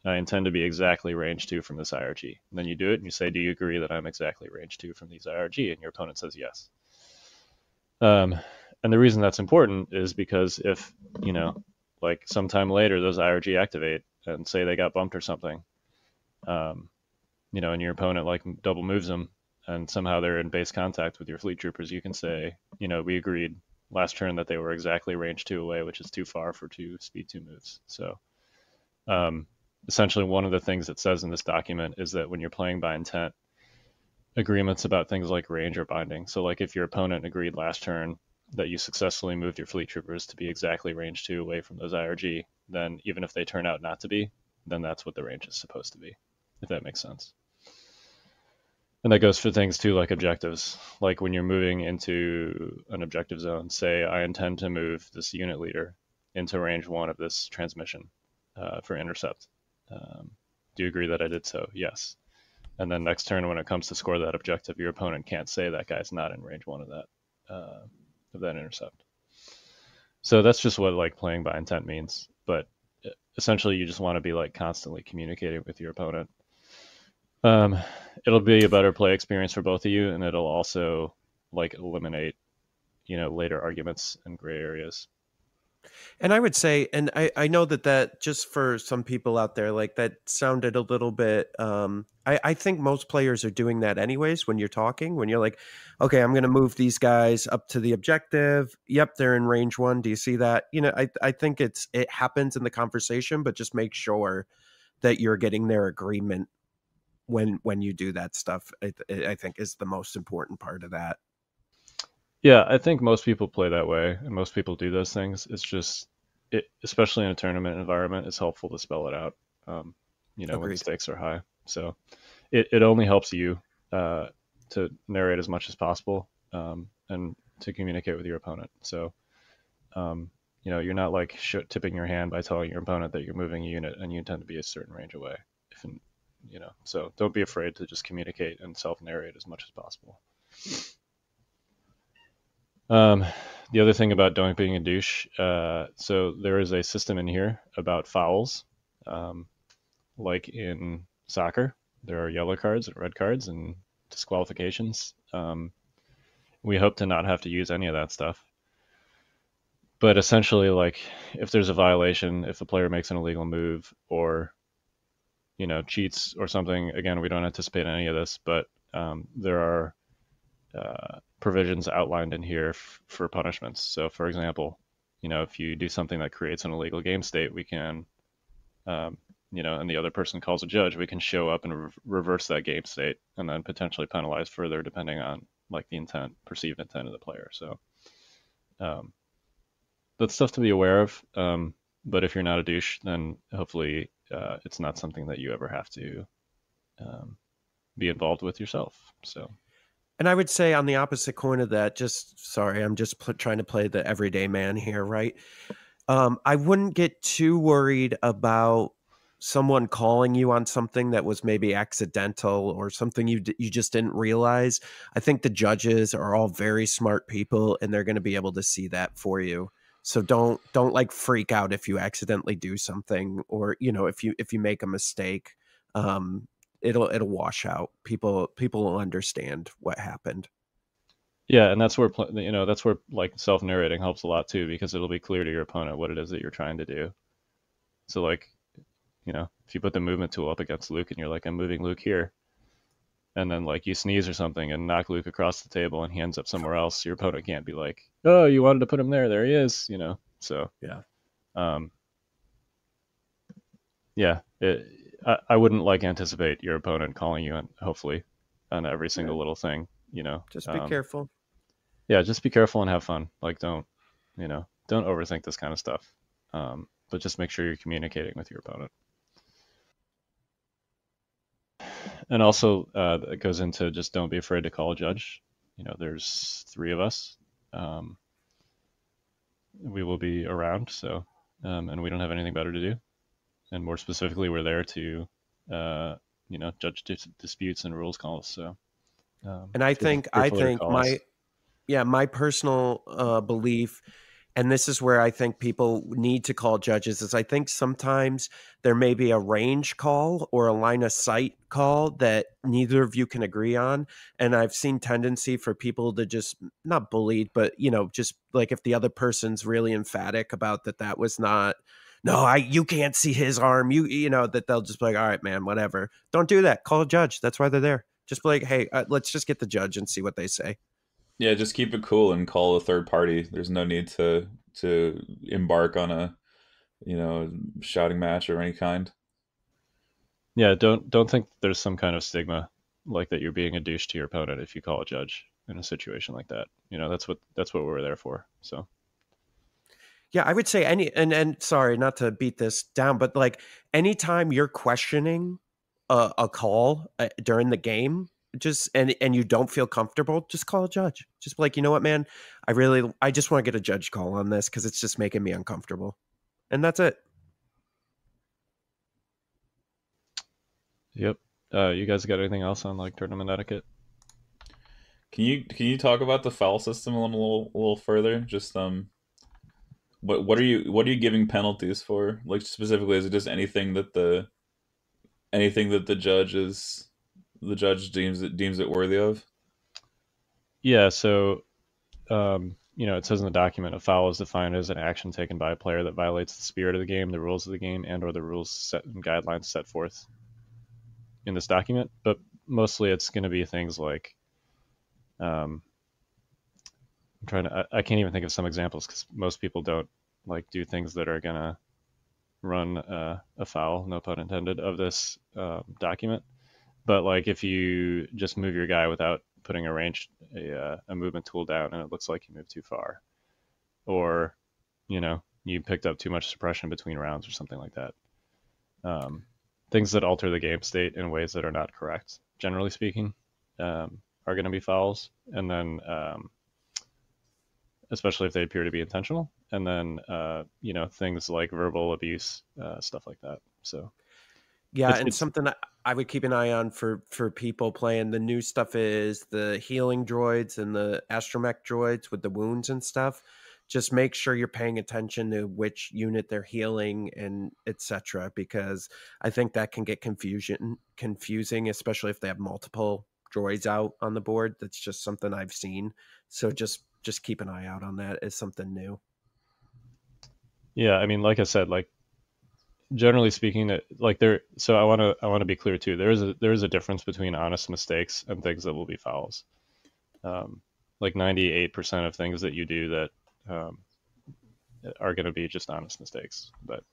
I intend to be exactly range two from this IRG. And then you do it, and you say, Do you agree that I'm exactly range two from these IRG? And your opponent says yes. Um, and the reason that's important is because if, you know, like sometime later those IRG activate and say they got bumped or something, um, you know, and your opponent like double moves them and somehow they're in base contact with your fleet troopers, you can say, you know, we agreed last turn that they were exactly range two away, which is too far for two speed two moves. So, um, essentially, one of the things it says in this document is that when you're playing by intent, agreements about things like range are binding. So, like if your opponent agreed last turn that you successfully moved your fleet troopers to be exactly range two away from those IRG, then even if they turn out not to be, then that's what the range is supposed to be, if that makes sense. And that goes for things too, like objectives. Like when you're moving into an objective zone, say, I intend to move this unit leader into range one of this transmission uh, for intercept. Um, do you agree that I did so? Yes. And then next turn, when it comes to score that objective, your opponent can't say that guy's not in range one of that uh, of that intercept. So that's just what like playing by intent means. But essentially, you just want to be like constantly communicating with your opponent. Um, it'll be a better play experience for both of you, and it'll also like eliminate, you know, later arguments and gray areas. And I would say, and I, I know that that just for some people out there, like that sounded a little bit. Um, I, I think most players are doing that anyways when you're talking, when you're like, okay, I'm going to move these guys up to the objective. Yep, they're in range one. Do you see that? You know, I, I think it's it happens in the conversation, but just make sure that you're getting their agreement when when you do that stuff. I, I think is the most important part of that. Yeah, I think most people play that way, and most people do those things. It's just, it, especially in a tournament environment, it's helpful to spell it out. Um, you know, when the stakes are high. So, it, it only helps you uh, to narrate as much as possible um, and to communicate with your opponent. So, um, you know, you're not like sh- tipping your hand by telling your opponent that you're moving a unit and you intend to be a certain range away. If, you know, so don't be afraid to just communicate and self-narrate as much as possible. Um, the other thing about don't being a douche, uh, so there is a system in here about fouls. Um, like in soccer, there are yellow cards and red cards and disqualifications. Um, we hope to not have to use any of that stuff. But essentially, like if there's a violation, if the player makes an illegal move or you know cheats or something, again, we don't anticipate any of this, but um, there are uh, provisions outlined in here f- for punishments. So, for example, you know, if you do something that creates an illegal game state, we can, um, you know, and the other person calls a judge, we can show up and re- reverse that game state and then potentially penalize further depending on like the intent, perceived intent of the player. So, um, that's stuff to be aware of. Um, but if you're not a douche, then hopefully uh, it's not something that you ever have to um, be involved with yourself. So. And I would say on the opposite coin of that, just sorry, I'm just pl- trying to play the everyday man here, right? Um, I wouldn't get too worried about someone calling you on something that was maybe accidental or something you d- you just didn't realize. I think the judges are all very smart people, and they're going to be able to see that for you. So don't don't like freak out if you accidentally do something, or you know if you if you make a mistake. Um, it'll it'll wash out. People people will understand what happened. Yeah, and that's where you know that's where like self narrating helps a lot too because it'll be clear to your opponent what it is that you're trying to do. So like, you know, if you put the movement tool up against Luke and you're like, I'm moving Luke here, and then like you sneeze or something and knock Luke across the table and he ends up somewhere else, your opponent can't be like, oh, you wanted to put him there, there he is, you know. So Yeah. um, yeah, it, I, I wouldn't like anticipate your opponent calling you on hopefully on every single little thing, you know. Just be Um, careful. yeah, just be careful and have fun. Like, don't, you know, don't overthink this kind of stuff. Um, but just make sure you're communicating with your opponent. And also, uh, it goes into just don't be afraid to call a judge. You know, there's three of us. Um, we will be around, so, um, and we don't have anything better to do. And more specifically, we're there to, uh, you know, judge dis- disputes and rules calls. So, um, And I think I think call us. my yeah, my personal uh, belief, and this is where I think people need to call judges, is I think sometimes there may be a range call or a line of sight call that neither of you can agree on. And I've seen tendency for people to just not bullied, but you know, just like if the other person's really emphatic about that that was not no, I you can't see his arm. You you know that they'll just be like, all right, man, whatever. Don't do that. Call a judge. That's why they're there. Just be like, hey, uh, let's just get the judge and see what they say. Yeah, just keep it cool and call a third party. There's no need to to embark on a you know shouting match or any kind. Yeah, don't don't think there's some kind of stigma like that you're being a douche to your opponent if you call a judge in a situation like that. You know, that's what that's what we're there for. So Yeah, I would say any and and sorry, not to beat this down, but like anytime you're questioning a, a call uh, during the game, just and and you don't feel comfortable, just call a judge. Just be like, you know what, man, I really, I just want to get a judge call on this because it's just making me uncomfortable, and that's it. Yep. Uh, you guys got anything else on like tournament etiquette? Can you can you talk about the foul system a little a little further? Just um, what what are you what are you giving penalties for? Like specifically, is it just anything that the anything that the judge is the judge deems it deems it worthy of? Yeah. So, um, you know, it says in the document, a foul is defined as an action taken by a player that violates the spirit of the game, the rules of the game, and or the rules set and guidelines set forth in this document. But mostly, it's going to be things like, um, I'm trying to, I, I can't even think of some examples because most people don't like do things that are going to run uh, afoul, no pun intended, of this um, document. But like if you just move your guy without putting a range a, uh, a movement tool down and it looks like you moved too far, or you know you picked up too much suppression between rounds or something like that. Um, things that alter the game state in ways that are not correct, generally speaking, um, are going to be fouls, and then um, especially if they appear to be intentional, and then uh, you know things like verbal abuse, uh, stuff like that. So Yeah, It's- and it's- something I- would keep an eye on for for people playing the new stuff is the healing droids and the astromech droids with the wounds and stuff. Just make sure you're paying attention to which unit they're healing and etc. Because I think that can get confusion confusing, especially if they have multiple droids out on the board. That's just something I've seen. So just just keep an eye out on that as something new. Yeah, I mean, like I said, like generally speaking, like there. So I want to I want to be clear too. There is a there is a difference between honest mistakes and things that will be fouls. Um, like ninety eight percent of things that you do that um, are going to be just honest mistakes, but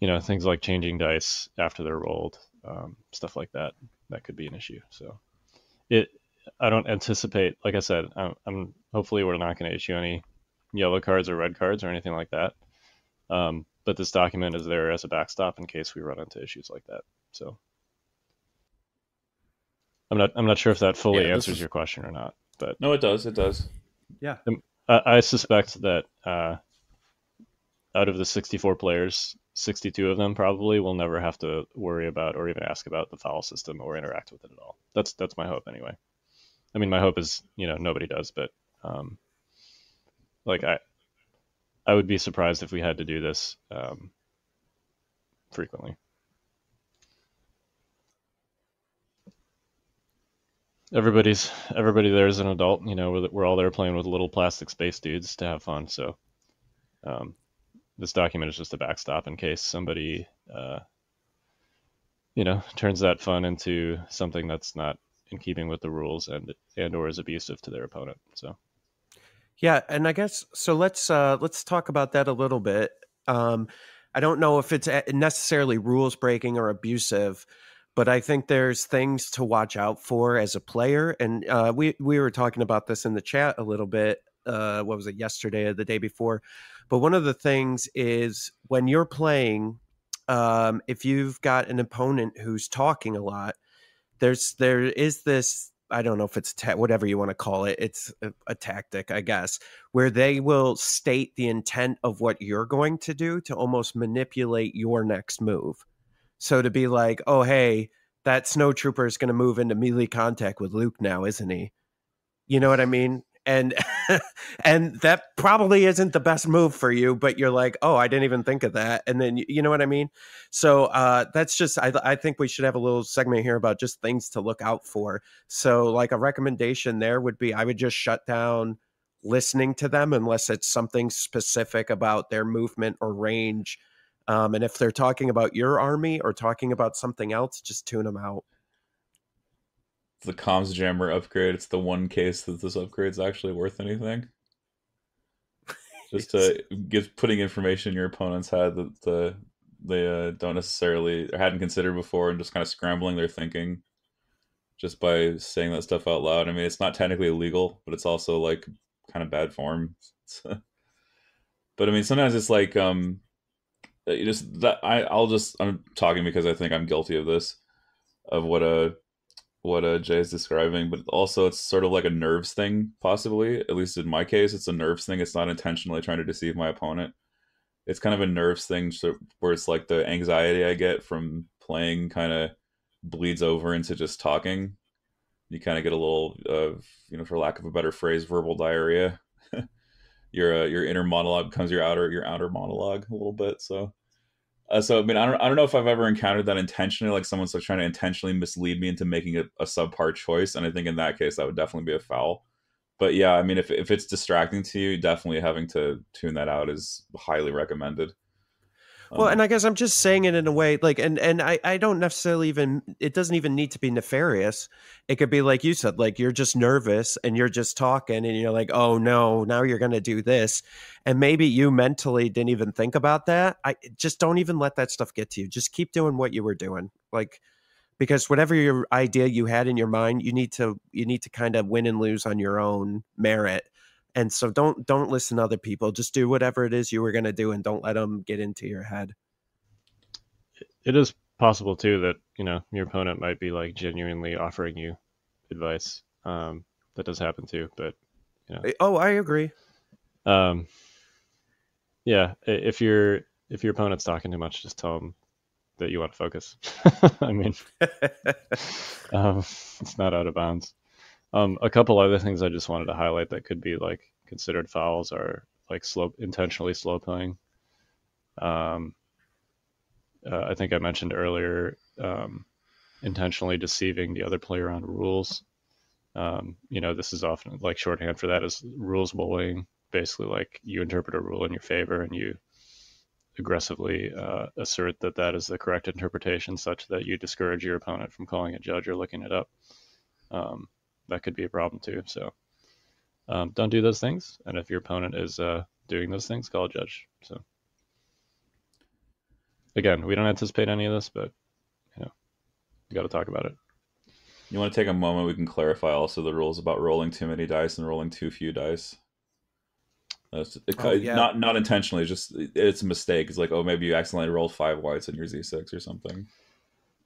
you know things like changing dice after they're rolled, um, stuff like that, that could be an issue. So it. I don't anticipate, like I said, I'm, I'm hopefully we're not going to issue any yellow cards or red cards or anything like that. Um, but this document is there as a backstop in case we run into issues like that. So I'm not I'm not sure if that fully Yeah, answers is- your question or not, but No, it does. It does. I, I suspect that uh, out of the 64 players, 62 of them probably will never have to worry about or even ask about the foul system or interact with it at all. That's that's my hope anyway. I mean, my hope is you know nobody does, but um, like I I would be surprised if we had to do this um, frequently. Everybody's everybody there is an adult. You know, we're, we're all there playing with little plastic space dudes to have fun. So, um, this document is just a backstop in case somebody, uh, you know, turns that fun into something that's not in keeping with the rules and and or is abusive to their opponent. So, Yeah, and I guess so. Let's uh, let's talk about that a little bit. Um, I don't know if it's necessarily rules breaking or abusive, but I think there's things to watch out for as a player. And uh, we we were talking about this in the chat a little bit. Uh, what was it yesterday or the day before? But one of the things is when you're playing, um, if you've got an opponent who's talking a lot, there's there is this I don't know if it's ta- whatever you want to call it. It's a, a tactic, I guess, where they will state the intent of what you're going to do to almost manipulate your next move. So to be like, oh hey, that snow trooper is going to move into melee contact with Luke now, isn't he? You know what I mean? And and that probably isn't the best move for you, but you're like, oh, I didn't even think of that, and then you, know what I mean. So uh, that's just I, I think we should have a little segment here about just things to look out for. So like a recommendation there would be I would just shut down listening to them unless it's something specific about their movement or range. Um, and if they're talking about your army or talking about something else, just tune them out. The comms jammer upgrade. It's the one case that this upgrade's actually worth anything. Just to give putting information in your opponent's head that the they uh, don't necessarily or hadn't considered before, and just kind of scrambling their thinking just by saying that stuff out loud. I mean, it's not technically illegal, but it's also like kind of bad form. but I mean, sometimes it's like um, you just that I I'll just I'm talking because I think I'm guilty of this, of what a what uh, Jay is describing, but also it's sort of like a nerves thing, possibly. At least in my case, it's a nerves thing. It's not intentionally trying to deceive my opponent. It's kind of a nerves thing where it's like the anxiety I get from playing kind of bleeds over into just talking. You kind of get a little, uh, you know, for lack of a better phrase, verbal diarrhea. your uh, your inner monologue becomes your outer your outer monologue a little bit. So uh, so I mean, I don't, I don't know if I've ever encountered that intentionally, like someone's like trying to intentionally mislead me into making a, a subpar choice, and I think in that case that would definitely be a foul. but yeah, I mean, if if it's distracting to you, definitely having to tune that out is highly recommended. Well, Um, and I guess I'm just saying it in a way like, and and I I don't necessarily even it doesn't even need to be nefarious. It could be like you said, like you're just nervous and you're just talking and you're like, oh no, now you're gonna do this, and maybe you mentally didn't even think about that. I just don't even let that stuff get to you. Just keep doing what you were doing, like because whatever your idea you had in your mind, you need to you need to kind of win and lose on your own merit. And so don't don't listen to other people. Just do whatever it is you were going to do and don't let them get into your head. It is possible too that you know your opponent might be like genuinely offering you advice. Um, that does happen too, but you know. Oh, I agree. um, yeah, if your if your opponent's talking too much, just tell them that you want to focus. I mean, um, it's not out of bounds. Um, a couple other things I just wanted to highlight that could be like considered fouls are like slow, intentionally slow playing. Um, uh, I think I mentioned earlier, um, intentionally deceiving the other player on rules. Um, you know, this is often like shorthand for that is rules bullying. Basically, like you interpret a rule in your favor and you aggressively uh, assert that that is the correct interpretation, such that you discourage your opponent from calling a judge or looking it up. Um, that could be a problem too. So um, don't do those things. And if your opponent is uh, doing those things, call a judge. So again, we don't anticipate any of this, but you know, you got to talk about it. you want to take a moment, we can clarify also the rules about rolling too many dice and rolling too few dice. That's it, Oh, yeah. not not intentionally, just it's a mistake. It's like, oh, maybe you accidentally rolled five whites in your Z6 or something.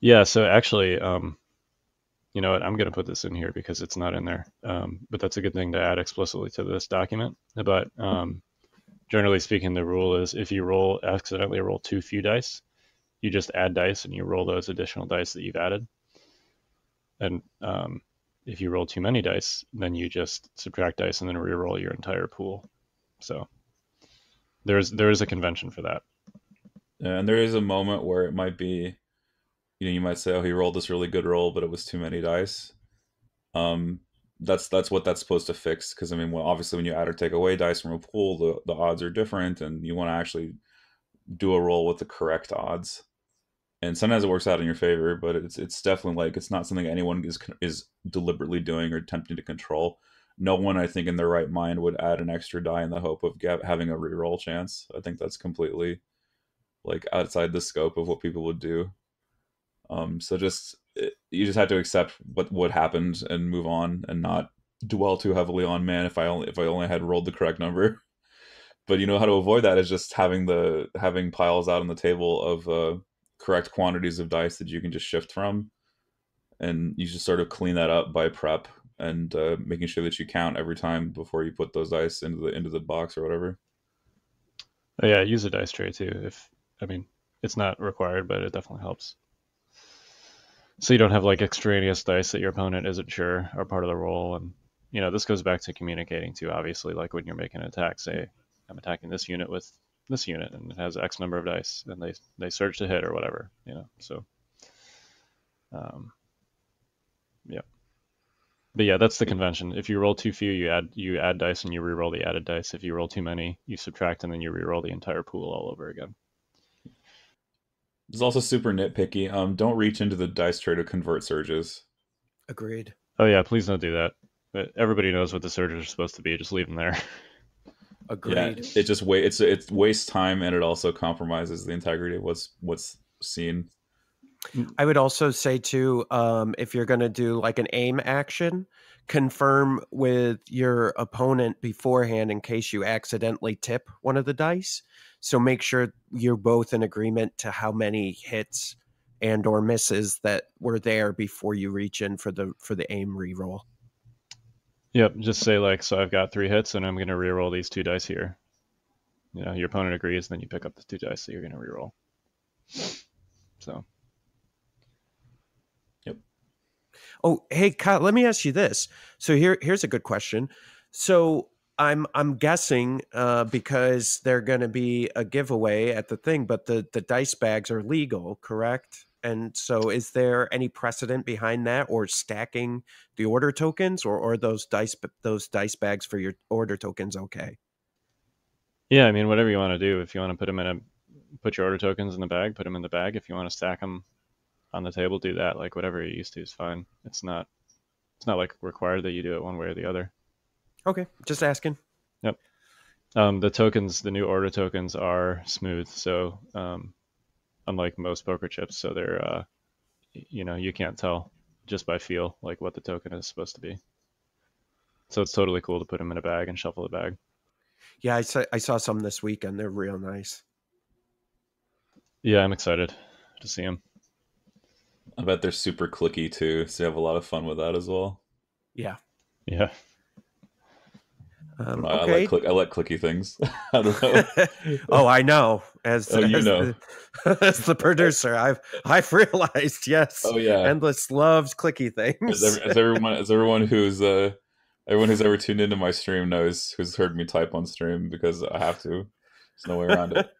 Yeah, so actually, um, you know what? I'm going to put this in here because it's not in there. Um, but that's a good thing to add explicitly to this document. But um, generally speaking, the rule is if you roll accidentally roll too few dice, you just add dice and you roll those additional dice that you've added. And um, if you roll too many dice, then you just subtract dice and then re-roll your entire pool. So there's there is a convention for that. And there is a moment where it might be, you know, you might say, "Oh, he rolled this really good roll, but it was too many dice." Um, that's that's what that's supposed to fix. Because I mean, well, obviously, when you add or take away dice from a pool, the the odds are different, and you want to actually do a roll with the correct odds. And sometimes it works out in your favor, but it's it's definitely like it's not something anyone is is deliberately doing or attempting to control. No one, I think, in their right mind would add an extra die in the hope of get, having a reroll chance. I think that's completely like outside the scope of what people would do. Um, so just it, you just have to accept what what happened and move on and not dwell too heavily on man if I only if I only had rolled the correct number. But you know how to avoid that is just having the having piles out on the table of uh, correct quantities of dice that you can just shift from, and you just sort of clean that up by prep and uh, making sure that you count every time before you put those dice into the into the box or whatever. Oh, yeah, use a dice tray too. If I mean, it's not required, but it definitely helps. So you don't have like extraneous dice that your opponent isn't sure are part of the roll, and you know this goes back to communicating too. Obviously, like when you're making an attack, say I'm attacking this unit with this unit, and it has X number of dice, and they they search to hit or whatever, you know. So, um, yeah. But yeah, that's the convention. If you roll too few, you add you add dice and you re-roll the added dice. If you roll too many, you subtract and then you re-roll the entire pool all over again. It's also super nitpicky. Um, don't reach into the dice tray to convert surges. Agreed. Oh yeah, please don't do that. But everybody knows what the surges are supposed to be. Just leave them there. Agreed. Yeah, it just wa- it's it wastes time and it also compromises the integrity of what's what's seen. I would also say too, um, if you're going to do like an aim action, confirm with your opponent beforehand in case you accidentally tip one of the dice. So make sure you're both in agreement to how many hits and or misses that were there before you reach in for the for the aim reroll. Yep. Just say like, so I've got three hits and I'm gonna re-roll these two dice here. You know, your opponent agrees, and then you pick up the two dice that you're gonna re-roll. So Oh, hey, Kyle, let me ask you this. So here, here's a good question. So I'm I'm guessing uh, because they're going to be a giveaway at the thing, but the the dice bags are legal, correct? And so, is there any precedent behind that, or stacking the order tokens, or or those dice those dice bags for your order tokens okay? Yeah, I mean, whatever you want to do. If you want to put them in a put your order tokens in the bag, put them in the bag. If you want to stack them on the table, do that. Like whatever you're used to is fine. It's not it's not like required that you do it one way or the other. Okay, just asking. Yep. Um, the tokens, the new order tokens are smooth. So um, unlike most poker chips, so they're uh, you know you can't tell just by feel like what the token is supposed to be. So it's totally cool to put them in a bag and shuffle the bag. Yeah, I saw I saw some this weekend. They're real nice. Yeah, I'm excited to see them. I bet they're super clicky too, so you have a lot of fun with that as well. Yeah. Yeah. Um, I, I like click, I like clicky things. I don't know. oh, I know. As, Oh, you know. The, as the producer, I've I've realized. Yes. Oh yeah. Endless loves clicky things. as, every, as everyone as everyone who's uh everyone who's ever tuned into my stream knows who's heard me type on stream because I have to. There's no way around it.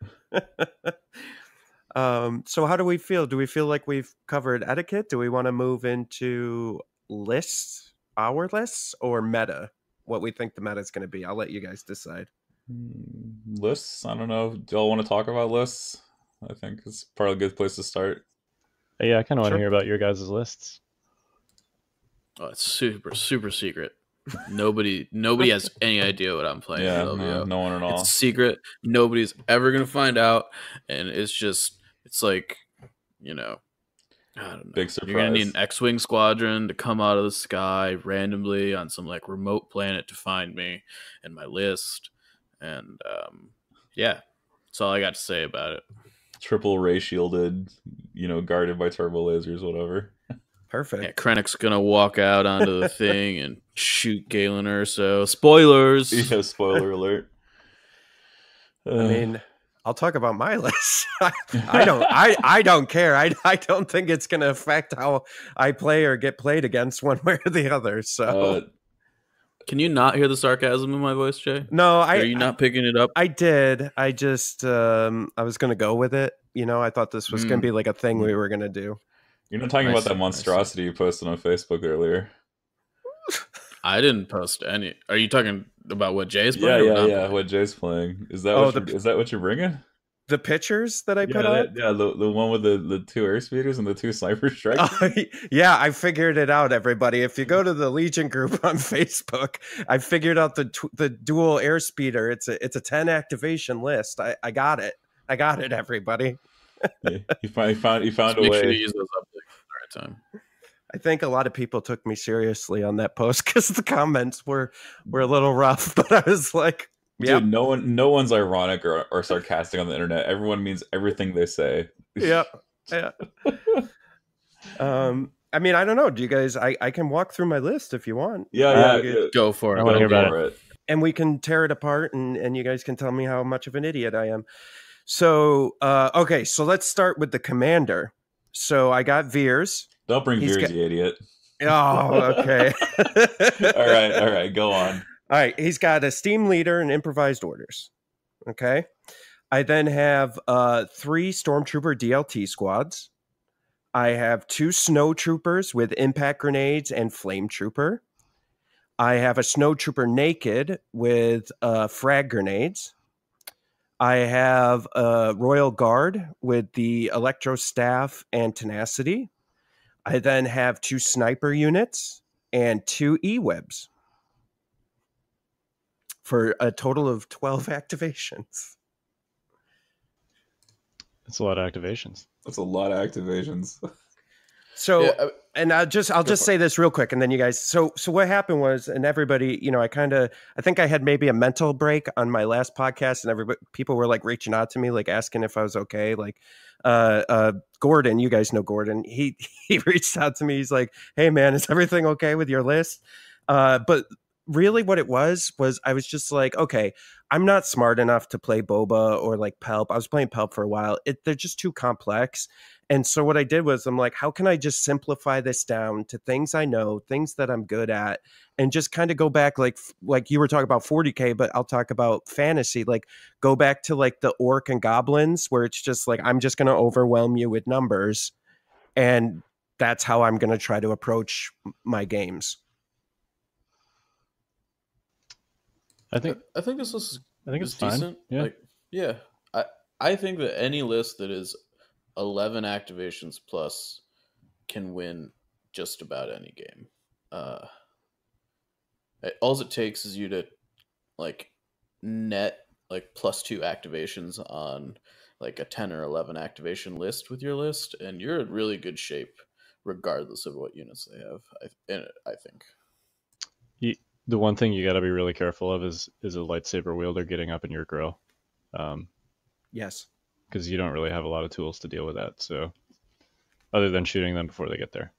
Um, so how do we feel? Do we feel like we've covered etiquette? Do we want to move into lists, our lists, or meta? What we think the meta is going to be? I'll let you guys decide. Hmm, Lists? I don't know. Do y'all want to talk about lists? I think it's probably a good place to start. Yeah, I kind of want to Sure. hear about your guys' lists. Oh, it's super super secret. Nobody nobody has any idea what I'm playing. yeah, no, no one at all. It's secret. Nobody's ever gonna find out, and it's just it's like you know. I don't know. Big You're gonna need an X-wing squadron to come out of the sky randomly on some like remote planet to find me and my list, and um, yeah, that's all I got to say about it. Triple ray shielded, you know, guarded by turbo lasers, whatever. Perfect. Yeah, Krennic's gonna walk out onto the thing and shoot Galen Erso. Spoilers. yeah, spoiler alert. I mean, I'll talk about my list. I, I don't. I, I don't care. I, I don't think it's going to affect how I play or get played against one way or the other. So uh, Can you not hear the sarcasm in my voice, Jay? no, I Are you not picking it up? I did. I just um I was going to go with it. You know, I thought this was going Mm. to be like a thing we were going to do. You're not talking I about see, that monstrosity you posted on Facebook earlier. I didn't post any. Are you talking about what Jay's Yeah, playing? or yeah, not yeah. playing? What Jay's playing is that? Oh, what the- you're- is that what you're bringing? The pictures that I yeah, put that- up. yeah, the, the one with the, the two air speeders and the two sniper strikes. Oh, yeah, I figured it out, everybody. If you go to the Legion group on Facebook, I figured out the tw- the dual airspeeder. It's a it's a ten activation list. I, I got it. I got it, everybody. Yeah, you found, you found, you found Just a make way. sure time. I think a lot of people took me seriously on that post because the comments were were a little rough. But I was like, Dude, no one, no one's ironic or, or sarcastic on the internet. Everyone means everything they say. yep, yeah." Um, I mean, I don't know. Do you guys? I I can walk through my list if you want, Yeah, Uh, yeah. yeah. Go for it. I wanna hear about for it. and we can tear it apart, and and you guys can tell me how much of an idiot I am. So, uh, okay, so let's start with the commander. So I got Veers. Don't bring He's Veers, got- you idiot. Oh, okay. all right, all right, go on. All right, he's got a steam leader and improvised orders. Okay. I then have uh, three stormtrooper DLT squads. I have two snow troopers with impact grenades and flame trooper. I have a snow trooper naked with uh, frag grenades. I have a royal guard with the electro staff and tenacity. I then have two sniper units and two e webs for a total of 12 activations. That's a lot of activations. That's a lot of activations. So Yeah, I- and I'll just I'll just say this real quick and then you guys so so what happened was and everybody you know I kind of I think I had maybe a mental break on my last podcast and everybody people were like reaching out to me like asking if I was okay like uh uh Gordon you guys know Gordon he he reached out to me he's like hey man is everything okay with your list? Uh but really what it was was I was just like okay I'm not smart enough to play Boba or like Palp I was playing Palp for a while it they're just too complex and so what I did was I'm like, how can I just simplify this down to things I know, things that I'm good at, and just kind of go back like like you were talking about 40k, but I'll talk about fantasy. Like go back to like the orc and goblins, where it's just like I'm just gonna overwhelm you with numbers, and that's how I'm going to try to approach my games. I think I think this is I think it's fine. decent. Yeah. Like, yeah. I I think that any list that is eleven activations plus can win just about any game. Uh, all it takes is you to like net like plus two activations on like a 10 or 11 activation list with your list and you're in really good shape regardless of what units they have i, and I think the one thing you got to be really careful of is is a lightsaber wielder getting up in your grill, um, Yes. because you don't really have a lot of tools to deal with that. So, other than shooting them before they get there.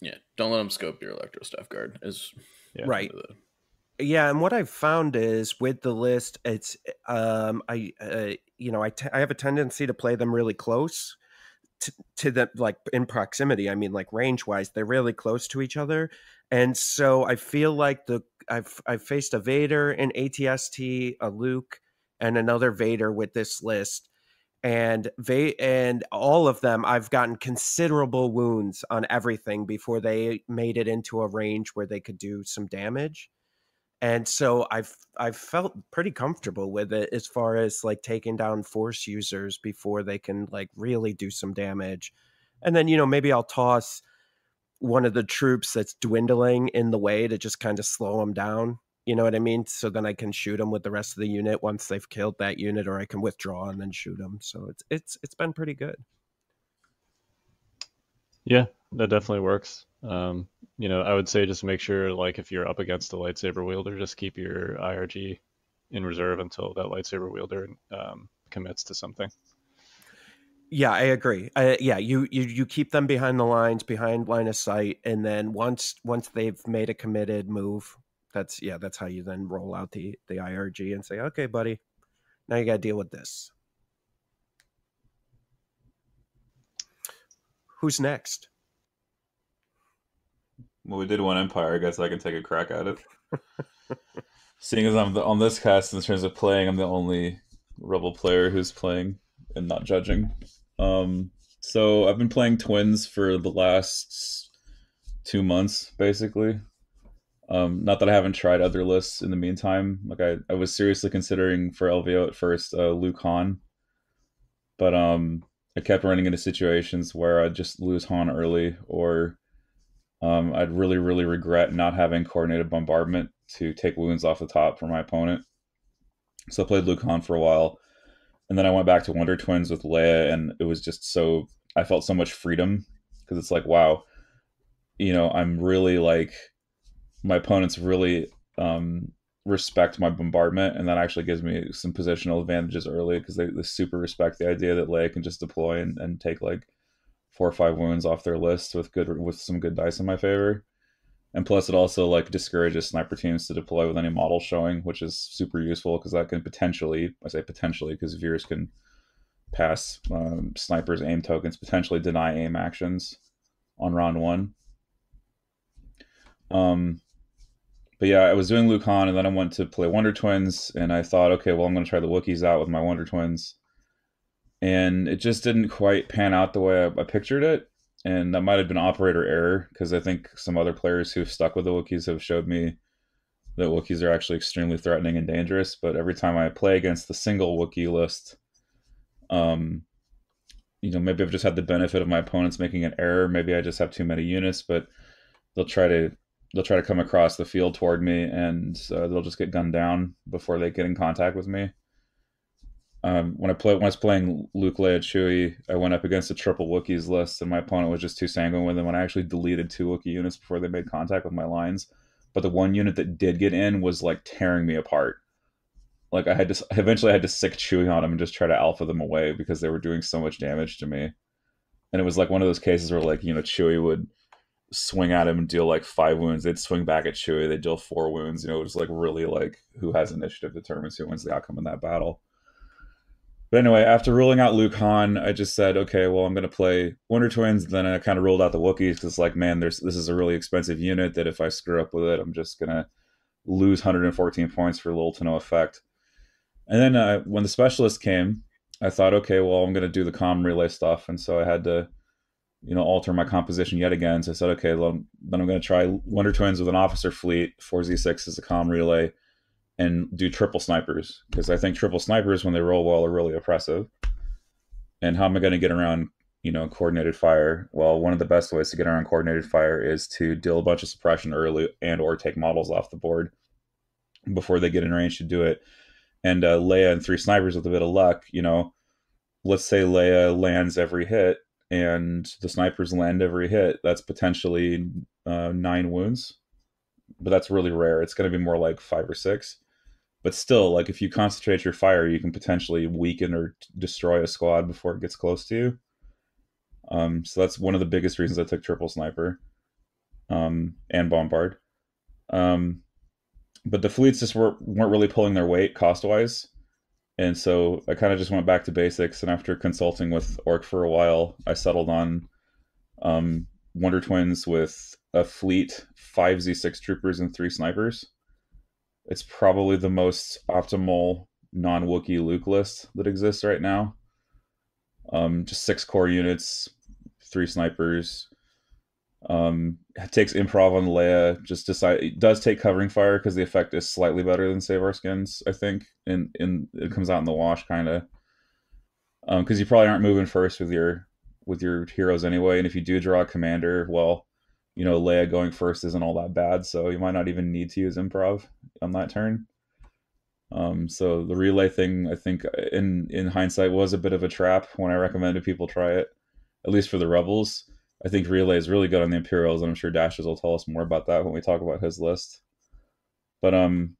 yeah don't let them scope your electro staff guard is Yeah. Right. the- Yeah, and what I've found is with the list, it's um, I uh, you know I I have a tendency to play them really close to, to the like in proximity. I mean, like range wise, they're really close to each other, and so I feel like the I've I've faced a Vader, an ATST, a Luke, and another Vader with this list. And they and all of them, I've gotten considerable wounds on everything before they made it into a range where they could do some damage and so I've I've felt pretty comfortable with it as far as like taking down force users before they can like really do some damage, and then you know maybe I'll toss one of the troops that's dwindling in the way to just kind of slow them down. You know what I mean? So then I can shoot them with the rest of the unit once they've killed that unit, or I can withdraw and then shoot them. So it's it's it's been pretty good. Yeah, that definitely works. Um, you know, I would say just make sure, like, if you're up against a lightsaber wielder, just keep your IRG in reserve until that lightsaber wielder um, commits to something. Yeah, I agree. Uh, yeah, you, you you keep them behind the lines, behind line of sight, and then once once they've made a committed move, that's yeah, that's how you then roll out the the IRG and say, okay, buddy, now you got to deal with this. Who's next? Well, we did one Empire. I guess I can take a crack at it. Seeing as I'm the, on this cast in terms of playing, I'm the only Rebel player who's playing and not judging. Um, so I've been playing Twins for the last two months, basically. Um, not that I haven't tried other lists in the meantime. Like I, I was seriously considering for LVO at first, uh, Luke Han, but um, I kept running into situations where I'd just lose Han early, or um, I'd really, really regret not having coordinated bombardment to take wounds off the top for my opponent. So I played Luke Han for a while, and then I went back to Wonder Twins with Leia, and it was just so I felt so much freedom because it's like, wow, you know, I'm really like my opponents really um, respect my bombardment, and that actually gives me some positional advantages early because they, they super respect the idea that Leia can just deploy and, and take like four or five wounds off their list with good with some good dice in my favor. And plus, it also like discourages sniper teams to deploy with any model showing, which is super useful because that can potentially, I say potentially, because viewers can pass um, snipers aim tokens, potentially deny aim actions on round one. Um, but yeah, I was doing Luke Han, and then I went to play Wonder Twins, and I thought, okay, well, I'm going to try the Wookiees out with my Wonder Twins, and it just didn't quite pan out the way I, I pictured it, and that might have been operator error because I think some other players who've stuck with the Wookiees have showed me that Wookiees are actually extremely threatening and dangerous. But every time I play against the single Wookiee list, um, you know, maybe I've just had the benefit of my opponents making an error. Maybe I just have too many units, but they'll try to they'll try to come across the field toward me, and uh, they'll just get gunned down before they get in contact with me. Um, when I play when I was playing Luke Leia Chewie, I went up against a triple Wookiees list, and my opponent was just too sanguine with them. And I actually deleted two Wookiee units before they made contact with my lines. But the one unit that did get in was like tearing me apart. Like I had to eventually I had to sic Chewie on them and just try to alpha them away because they were doing so much damage to me. And it was like one of those cases where like you know Chewie would swing at him and deal like five wounds. They'd swing back at Chewie, they'd deal four wounds. You know, it was like really like who has initiative determines who wins the outcome in that battle. But anyway, after ruling out Luke Han, I just said, okay, well, I'm going to play Wonder Twins. Then I kind of ruled out the Wookiees because, like, man, there's this is a really expensive unit that if I screw up with it, I'm just going to lose 114 points for little to no effect. And then uh, when the specialist came, I thought, okay, well, I'm going to do the com relay stuff. And so I had to you know, alter my composition yet again. So I said, okay, well, then I'm going to try Wonder Twins with an officer fleet, 4Z6 as a comm relay, and do triple snipers because I think triple snipers, when they roll well, are really oppressive. And how am I going to get around, you know, coordinated fire? Well, one of the best ways to get around coordinated fire is to deal a bunch of suppression early and or take models off the board before they get in range to do it. And uh, Leia and three snipers with a bit of luck, you know, let's say Leia lands every hit and the snipers land every hit, that's potentially uh, nine wounds. But that's really rare. It's going to be more like five or six. But still, like if you concentrate your fire, you can potentially weaken or destroy a squad before it gets close to you. Um, so that's one of the biggest reasons I took triple sniper um, and bombard. Um, but the fleets just weren't, weren't really pulling their weight cost wise. And so I kind of just went back to basics. And after consulting with Orc for a while, I settled on um, Wonder Twins with a fleet, five Z6 troopers, and three snipers. It's probably the most optimal non Wookiee Luke list that exists right now. Um, just six core units, three snipers. Um, takes improv on Leia. Just decide it does take covering fire because the effect is slightly better than Save Our Skins. I think, and in it comes out in the wash kind of. Um, because you probably aren't moving first with your with your heroes anyway, and if you do draw a commander, well, you know Leia going first isn't all that bad, so you might not even need to use improv on that turn. Um, so the relay thing, I think, in in hindsight, was a bit of a trap when I recommended people try it, at least for the rebels. I think relay is really good on the Imperials, and I'm sure Dash's will tell us more about that when we talk about his list. But um,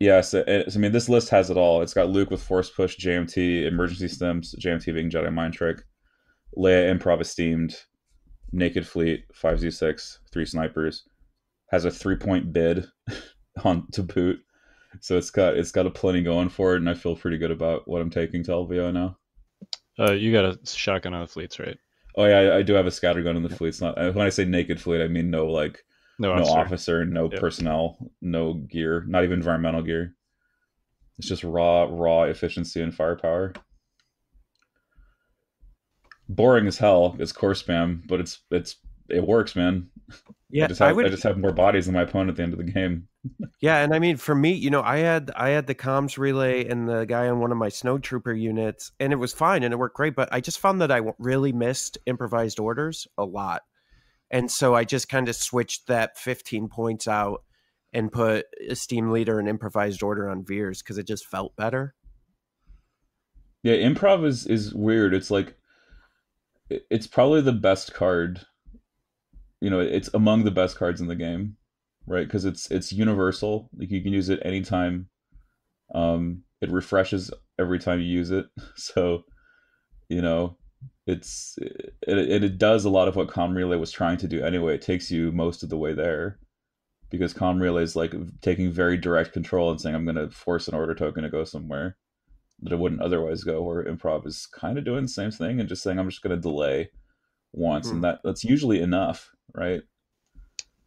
yeah, so, I mean this list has it all. It's got Luke with Force Push, JMT, Emergency Stims, JMT being Jedi Mind Trick, Leia Improv Esteemed, Naked Fleet, five Z six, three snipers, has a three point bid on to boot. So it's got it's got a plenty going for it, and I feel pretty good about what I'm taking to LVO now. Uh, you got a shotgun on the fleets, right? Oh yeah, I, I do have a scatter gun in the fleet. It's not when I say naked fleet, I mean no like no, no officer, officer no yep. personnel, no gear, not even environmental gear. It's just raw raw efficiency and firepower. Boring as hell. It's core spam, but it's it's it works, man. Yeah, I just have, I, would, I just have more bodies than my opponent at the end of the game. yeah, and I mean for me, you know, I had I had the comms relay and the guy on one of my snow trooper units, and it was fine and it worked great. But I just found that I really missed improvised orders a lot, and so I just kind of switched that 15 points out and put esteem leader and improvised order on Veers because it just felt better. Yeah, improv is is weird. It's like it's probably the best card. You know, it's among the best cards in the game right? Because it's it's universal. Like you can use it anytime. Um, it refreshes every time you use it. So, you know, it's it, it, it does a lot of what Com Relay was trying to do anyway. It takes you most of the way there because Com Relay is like taking very direct control and saying, I'm going to force an order token to go somewhere that it wouldn't otherwise go. Where improv is kind of doing the same thing and just saying, I'm just going to delay once, hmm. and that that's usually enough, right?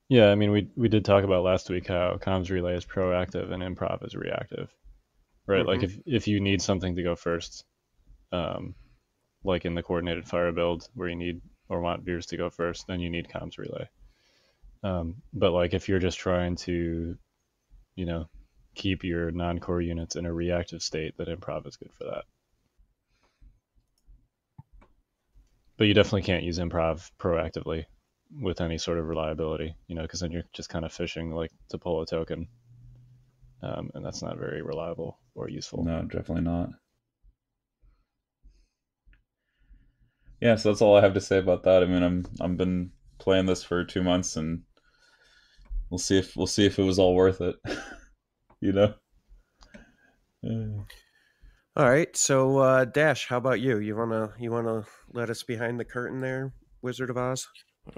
Yeah, I mean, we we did talk about last week how comms relay is proactive and improv is reactive, right? Mm-hmm. Like if if you need something to go first, um, like in the coordinated fire build where you need or want Veers to go first, then you need comms relay. Um, but like if you're just trying to, you know, keep your non-core units in a reactive state, then improv is good for that. But you definitely can't use improv proactively with any sort of reliability, you know, because then you're just kind of fishing like to pull a token, um, and that's not very reliable or useful. No, definitely not. Yeah, so that's all I have to say about that. I mean, I'm I've been playing this for two months, and we'll see if we'll see if it was all worth it. you know. Yeah. All right, so uh, Dash, how about you? You wanna you wanna let us behind the curtain there, Wizard of Oz?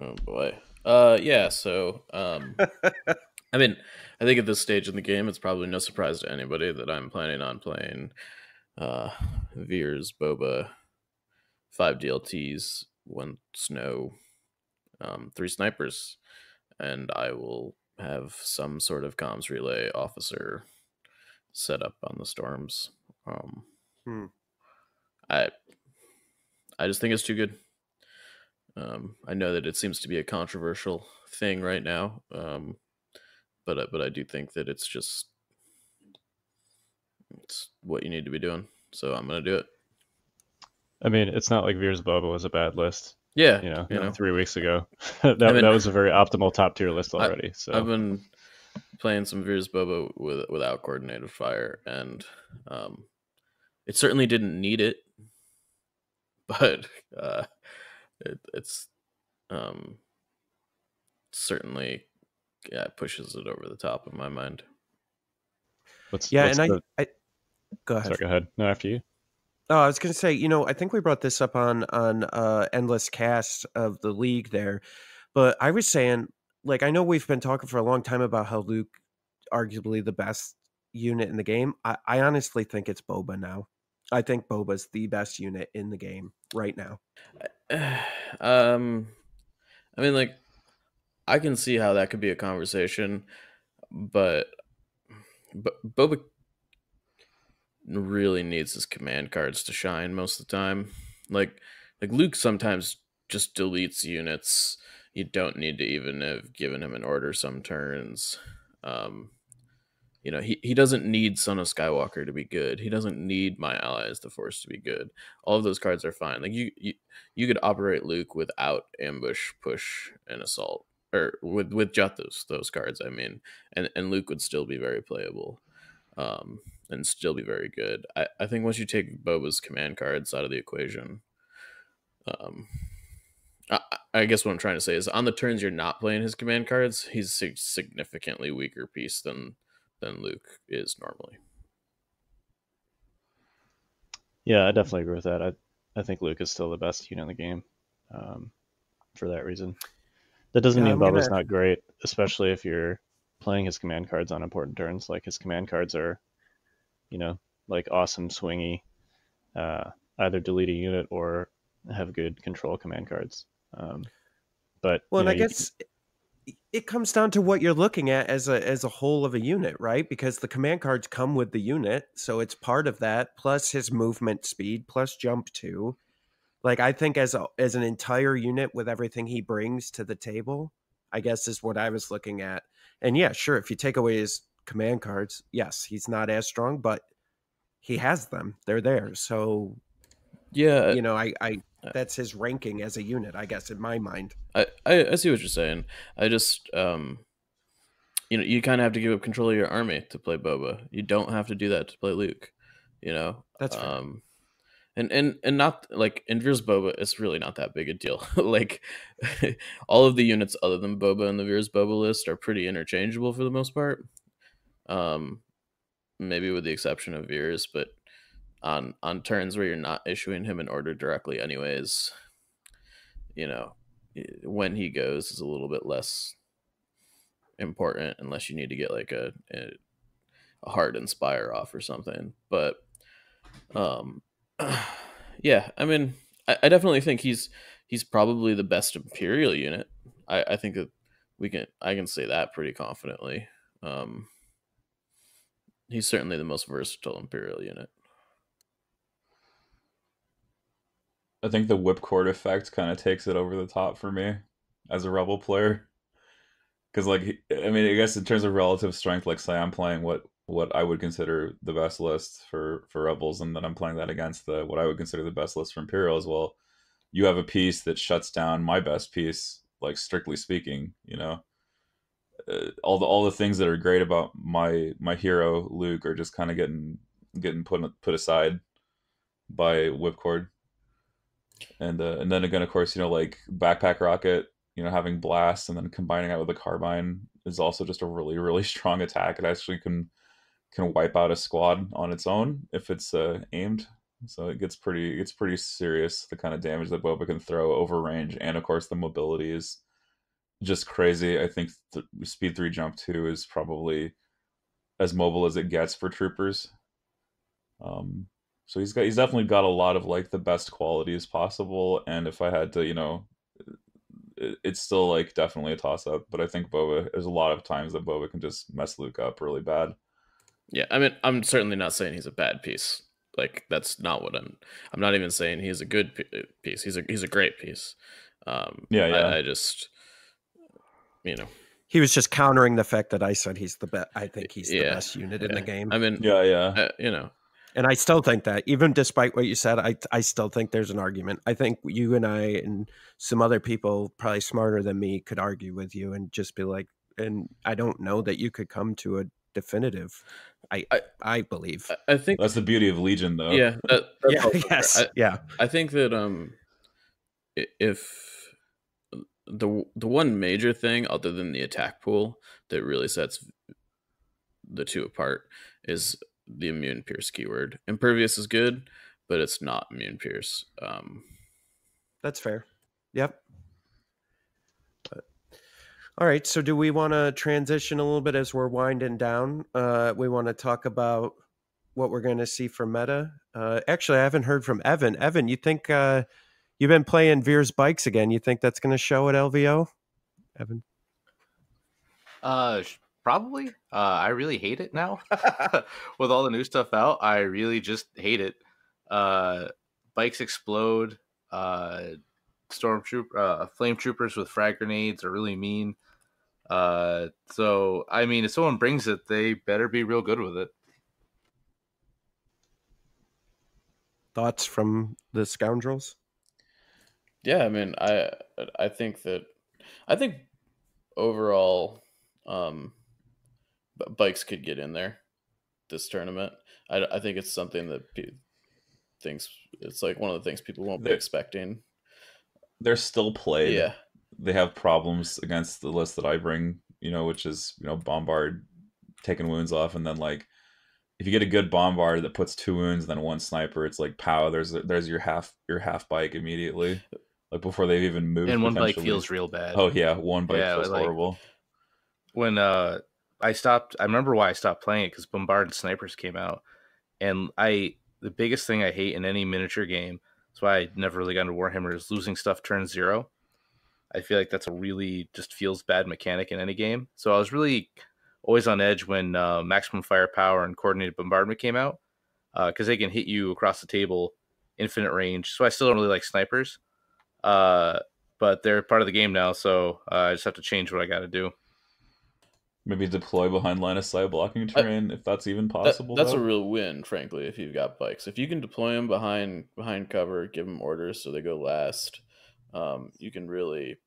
Oh boy. Uh yeah, so um I mean, I think at this stage in the game it's probably no surprise to anybody that I'm planning on playing uh Veers, Boba, five DLTs, one snow, um, three snipers, and I will have some sort of comms relay officer set up on the storms. Um hmm. I I just think it's too good. Um, I know that it seems to be a controversial thing right now, um, but uh, but I do think that it's just it's what you need to be doing. So I'm gonna do it. I mean, it's not like Veers Boba was a bad list. Yeah, You know, you know. three weeks ago, that, I mean- that was a very optimal top tier list I- already. so I've been playing some Veers Boba with without coordinated fire, and um, it certainly didn't need it, but uh, it, it's um, certainly yeah it pushes it over the top in my mind. what's, Yeah, what's and I, I go ahead. sorry, go ahead. No, after you. Oh, I was going to say, you know, I think we brought this up on on uh, endless cast of the league there, but I was saying, like, I know we've been talking for a long time about how Luke, arguably the best unit in the game. I, I honestly think it's Boba now. I think Boba's the best unit in the game right now. um, I mean, like, I can see how that could be a conversation, but but Boba really needs his command cards to shine most of the time. Like like Luke sometimes just deletes units. You don't need to even have given him an order some turns. Um, you know, he, he doesn't need Son of Skywalker to be good. He doesn't need My Ally Is the Force to be good. All of those cards are fine. Like you you, you could operate Luke without ambush, push, and assault. Or with with just those those cards, I mean. And and Luke would still be very playable. Um and still be very good. I, I think once you take Boba's command cards out of the equation, um, I, I guess what I'm trying to say is on the turns you're not playing his command cards, he's a significantly weaker piece than than Luke is normally. Yeah, I definitely agree with that. I I think Luke is still the best unit in the game, um, for that reason. That doesn't Yeah, mean I'm gonna- not great, especially if you're playing his command cards on important turns. Like his command cards are, you know, like awesome swingy, uh, either delete a unit or have good control command cards. Um, but Well, you and know, I guess it- it comes down to what you're looking at as a as a whole of a unit, right? Because the command cards come with the unit, so it's part of that plus his movement speed plus jump two. Like I think as a as an entire unit with everything he brings to the table, I guess is what I was looking at. And yeah, sure, if you take away his command cards, yes, he's not as strong, but he has them. They're there. So, Yeah, you know, I I that's his ranking as a unit, I guess in my mind. I, I, I see what you're saying. I just um you know, you kind of have to give up control of your army to play Boba. You don't have to do that to play Luke, you know. That's fair. um and and and not like in Veers Boba, it's really not that big a deal. like all of the units other than Boba in the Veers Boba list are pretty interchangeable for the most part. Um maybe with the exception of Veers, but on on turns where you're not issuing him an order directly anyways, you know, when he goes is a little bit less important unless you need to get like a a, a hard inspire off or something. But um yeah, I mean I, I definitely think he's he's probably the best Imperial unit. I, I think that we can I can say that pretty confidently. Um he's certainly the most versatile Imperial unit. I think the whipcord effect kind of takes it over the top for me as a rebel player. Because, like, I mean, I guess in terms of relative strength, like, say I'm playing what what I would consider the best list for for rebels, and then I'm playing that against the what I would consider the best list for Imperial as well. You have a piece that shuts down my best piece, like strictly speaking. You know, uh, all the all the things that are great about my my hero Luke are just kind of getting getting put put aside by whipcord. And uh, and then again of course you know like backpack rocket you know having blast and then combining that with a carbine is also just a really really strong attack. It actually can can wipe out a squad on its own if it's uh, aimed. So it gets pretty it's pretty serious the kind of damage that boba can throw over range and of course the mobility is just crazy i think th- speed 3 jump 2 is probably as mobile as it gets for troopers um so he's got he's definitely got a lot of like the best qualities possible. And if I had to, you know, it, it's still like definitely a toss up. But I think Boba there's a lot of times that Boba can just mess Luke up really bad. Yeah, I mean, I'm certainly not saying he's a bad piece. Like that's not what I'm. I'm not even saying he's a good piece. He's a he's a great piece. Um, Yeah, yeah. I, I just, you know, He was just countering the fact that I said he's the best. I think he's the Yeah, best unit in the game, I mean, Yeah, yeah. uh, you know, and I still think that. Even despite what you said, I I still think there's an argument. I think you and I and some other people, probably smarter than me, could argue with you and just be like. And I don't know that you could come to a definitive. I I, I- believe. I, I think, That's the beauty of Legion, though. yeah, that, yeah. also. Yes. I, yeah. I think that um, if the the one major thing other than the attack pool that really sets the two apart is the immune pierce keyword. Impervious is good, but it's not immune pierce. Um, That's fair. Yep. All right. So, do we want to transition a little bit as we're winding down? Uh, we want to talk about what we're going to see for meta. Uh, actually, I haven't heard from Evan. Evan, you think uh, you've been playing Veer's bikes again? You think that's going to show at LVO? Evan. Uh, probably. Uh, I really hate it now. With all the new stuff out, I really just hate it. Uh, bikes explode. Uh, stormtroop, uh, flame troopers with frag grenades are really mean. Uh, so I mean, if someone brings it, they better be real good with it. Thoughts from the scoundrels? Yeah, I mean, I I think that I think overall, um, bikes could get in there this tournament. I, I think it's something that pe- thinks it's like one of the things people won't be They- expecting. They're still played. Yeah, They have problems against the list that I bring, you know, which is, you know, Bombard taking wounds off. And then, like, if you get a good Bombard that puts two wounds and then one sniper, it's like, pow, there's there's your half your half bike immediately. Like, before they've even moved. And one bike feels real bad. Oh, yeah. One bike Yeah, feels like- horrible. when uh I stopped I remember why I stopped playing it because Bombard and Snipers came out. And I the biggest thing I hate in any miniature game, that's why I never really got into Warhammer, is losing stuff turn zero. I feel like that's a really just feels bad mechanic in any game. So I was really always on edge when uh, maximum firepower and coordinated bombardment came out because they can hit you across the table, infinite range. So I still don't really like snipers, uh, but they're part of the game now. So uh, I just have to change what I got to do. Maybe deploy behind line of sight blocking terrain if that's even That- possible. that's a real win, frankly. If you've got bikes, if you can deploy them behind behind cover, give them orders so they go last, um, you can really,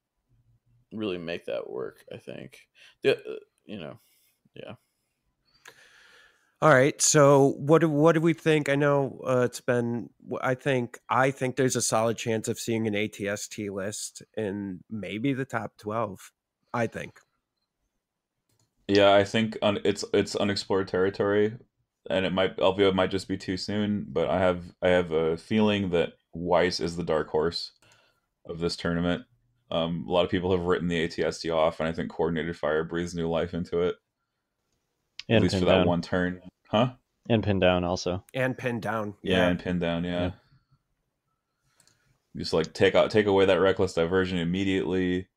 really make that work. I think. The, uh, you know, yeah. All right. So what do what do we think? I know uh, it's been. I think I think there's a solid chance of seeing an ATST list in maybe the top twelve. I think. Yeah, I think un- it's it's unexplored territory, and it might LVO might just be too soon. But I have I have a feeling that Weiss is the dark horse of this tournament. Um, a lot of people have written the ATST off, and I think coordinated fire breathes new life into it. At And least for that down. one turn, huh? And pin down also. And pinned down. Yeah, Yeah. and pin down. Yeah. Yeah. just like take out take away that reckless diversion immediately,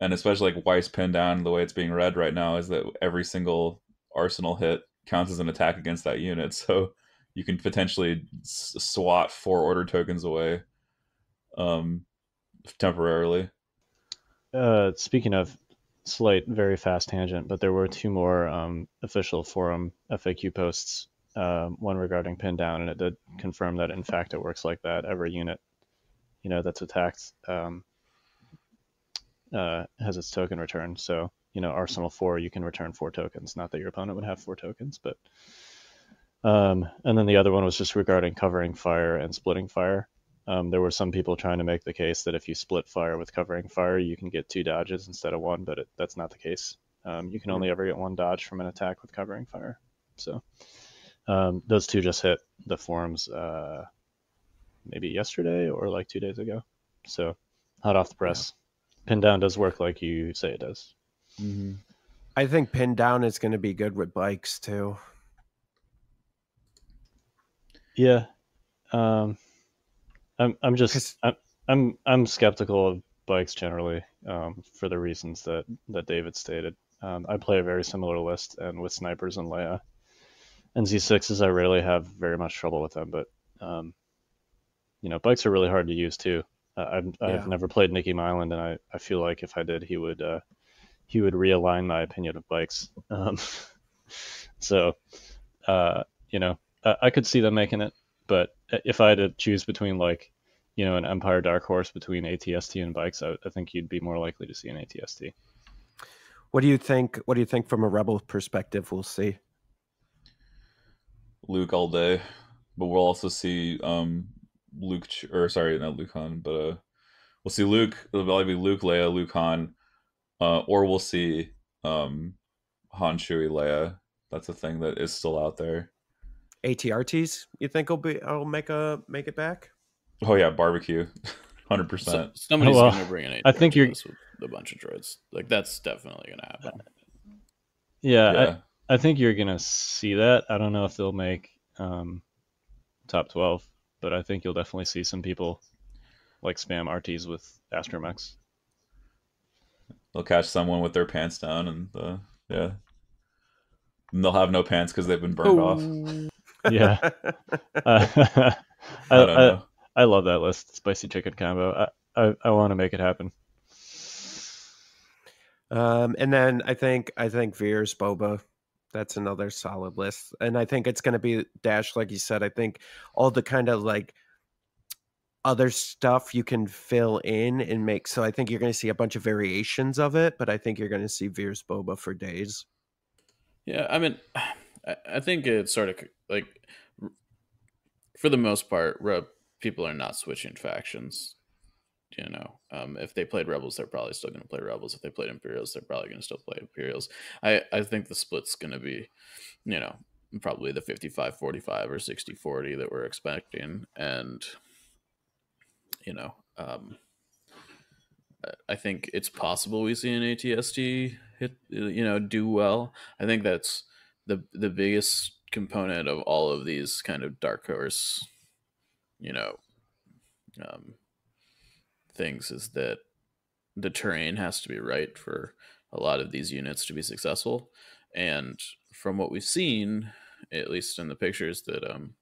and especially like Weiss pin down. The way it's being read right now is that every single arsenal hit counts as an attack against that unit, so you can potentially s- swat four order tokens away, um, temporarily. Uh, speaking of slight, very fast tangent, but there were two more um, official forum FAQ posts. Um, one regarding pin down, and it did confirm that in fact it works like that. Every unit, you know, that's attacked um, uh, has its token returned. So you know, Arsenal four, you can return four tokens. Not that your opponent would have four tokens, but um, and then the other one was just regarding covering fire and splitting fire. Um, there were some people trying to make the case that if you split fire with covering fire, you can get two dodges instead of one, but it, that's not the case. Um, you can only ever get one dodge from an attack with covering fire. So um, those two just hit the forums uh, maybe yesterday or like two days ago. So hot off the press. Pin down does work like you say it does. Mm-hmm. I think pinned down is going to be good with bikes too. Yeah. Um, I'm I'm just I'm I'm I'm skeptical of bikes generally um, for the reasons that that David stated. Um, I play a very similar list, and with snipers and Leia and Z6s, I rarely have very much trouble with them. But um, you know, bikes are really hard to use too. I- I've I've Yeah. never played Nicky Myland, and I, I feel like if I did, he would uh, he would realign my opinion of bikes. Um, so, uh, you know, I, I could see them making it, but if I had to choose between like, you know, an Empire Dark Horse between ATST and bikes, I, I think you'd be more likely to see an ATST. What do you think? What do you think from a rebel perspective? We'll see. Luke all day, but we'll also see um Luke Ch- or sorry, not Luke Han, but uh we'll see Luke. It'll probably be Luke, Leia, Luke Han, uh, or we'll see um Han, Chewie, Leia. That's a thing that is still out there. ATRTs. You think will be? I'll make a make it back. Oh yeah, barbecue, hundred So, percent. somebody's well, gonna bring an I think you're- with a bunch of droids. Like that's definitely gonna happen. Yeah, Yeah, I, I think you're gonna see that. I don't know if they'll make um, top twelve, but I think you'll definitely see some people like spam RTs with astromechs. they'll catch someone with their pants down, and uh, yeah, and they'll have no pants because they've been burned off. Yeah, uh, I, I I. I love that list, spicy chicken combo. I I, I want to make it happen. Um, and then I think I think Veers Boba. That's another solid list, and I think it's going to be Dash, like you said. I think all the kind of like other stuff you can fill in and make. So I think you're going to see a bunch of variations of it, but I think you're going to see Veers Boba for days. Yeah, I mean, I, I think it's sort of like, for the most part, re- people are not switching factions. You know, um, if they played Rebels, they're probably still going to play Rebels. If they played Imperials, they're probably going to still play Imperials. I, I think the split's going to be, you know, probably the 55 45 or 60 40 that we're expecting. And, you know, um, I- think it's possible we see an ATST hit, you know, do well. I think that's the the biggest component of all of these kind of dark horse, you know, um, things is that the terrain has to be right for a lot of these units to be successful. And from what we've seen, at least in the pictures that um,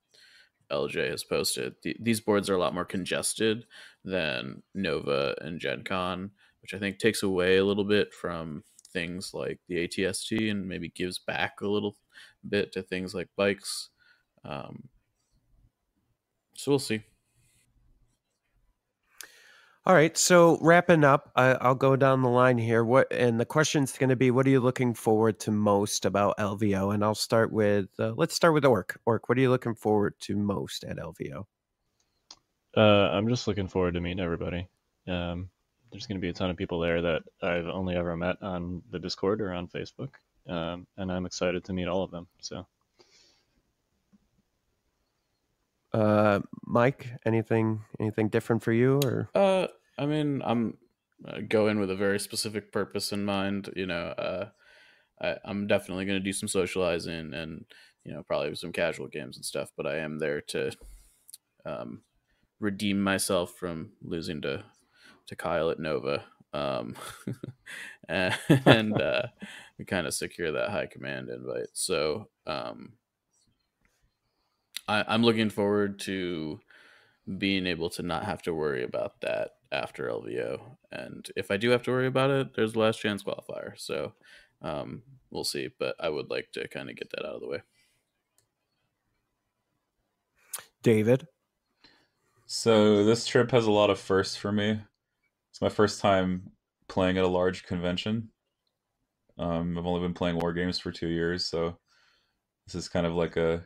LJ has posted, th- these boards are a lot more congested than Nova and Gen Con, which I think takes away a little bit from things like the ATST and maybe gives back a little bit to things like bikes. Um, so we'll see. All right, so wrapping up, I, I'll go down the line here. What and the question's going to be, what are you looking forward to most about LVO? And I'll start with, uh, let's start with Orc. Orc, what are you looking forward to most at LVO? Uh, I'm just looking forward to meeting everybody. Um, there's going to be a ton of people there that I've only ever met on the Discord or on Facebook, um, and I'm excited to meet all of them. So, Uh, Mike, anything anything different for you or? Uh, I mean, I'm uh, go in with a very specific purpose in mind. You know, uh, I, I'm definitely going to do some socializing and you know probably some casual games and stuff. But I am there to um, redeem myself from losing to to Kyle at Nova. Um, and uh, we kind of secure that high command invite. So um, I, I'm looking forward to being able to not have to worry about that after LVO. And if I do have to worry about it, there's the last chance qualifier. So um, we'll see. But I would like to kind of get that out of the way. David. So this trip has a lot of firsts for me. It's my first time playing at a large convention. Um, I've only been playing war games for two years, so this is kind of like a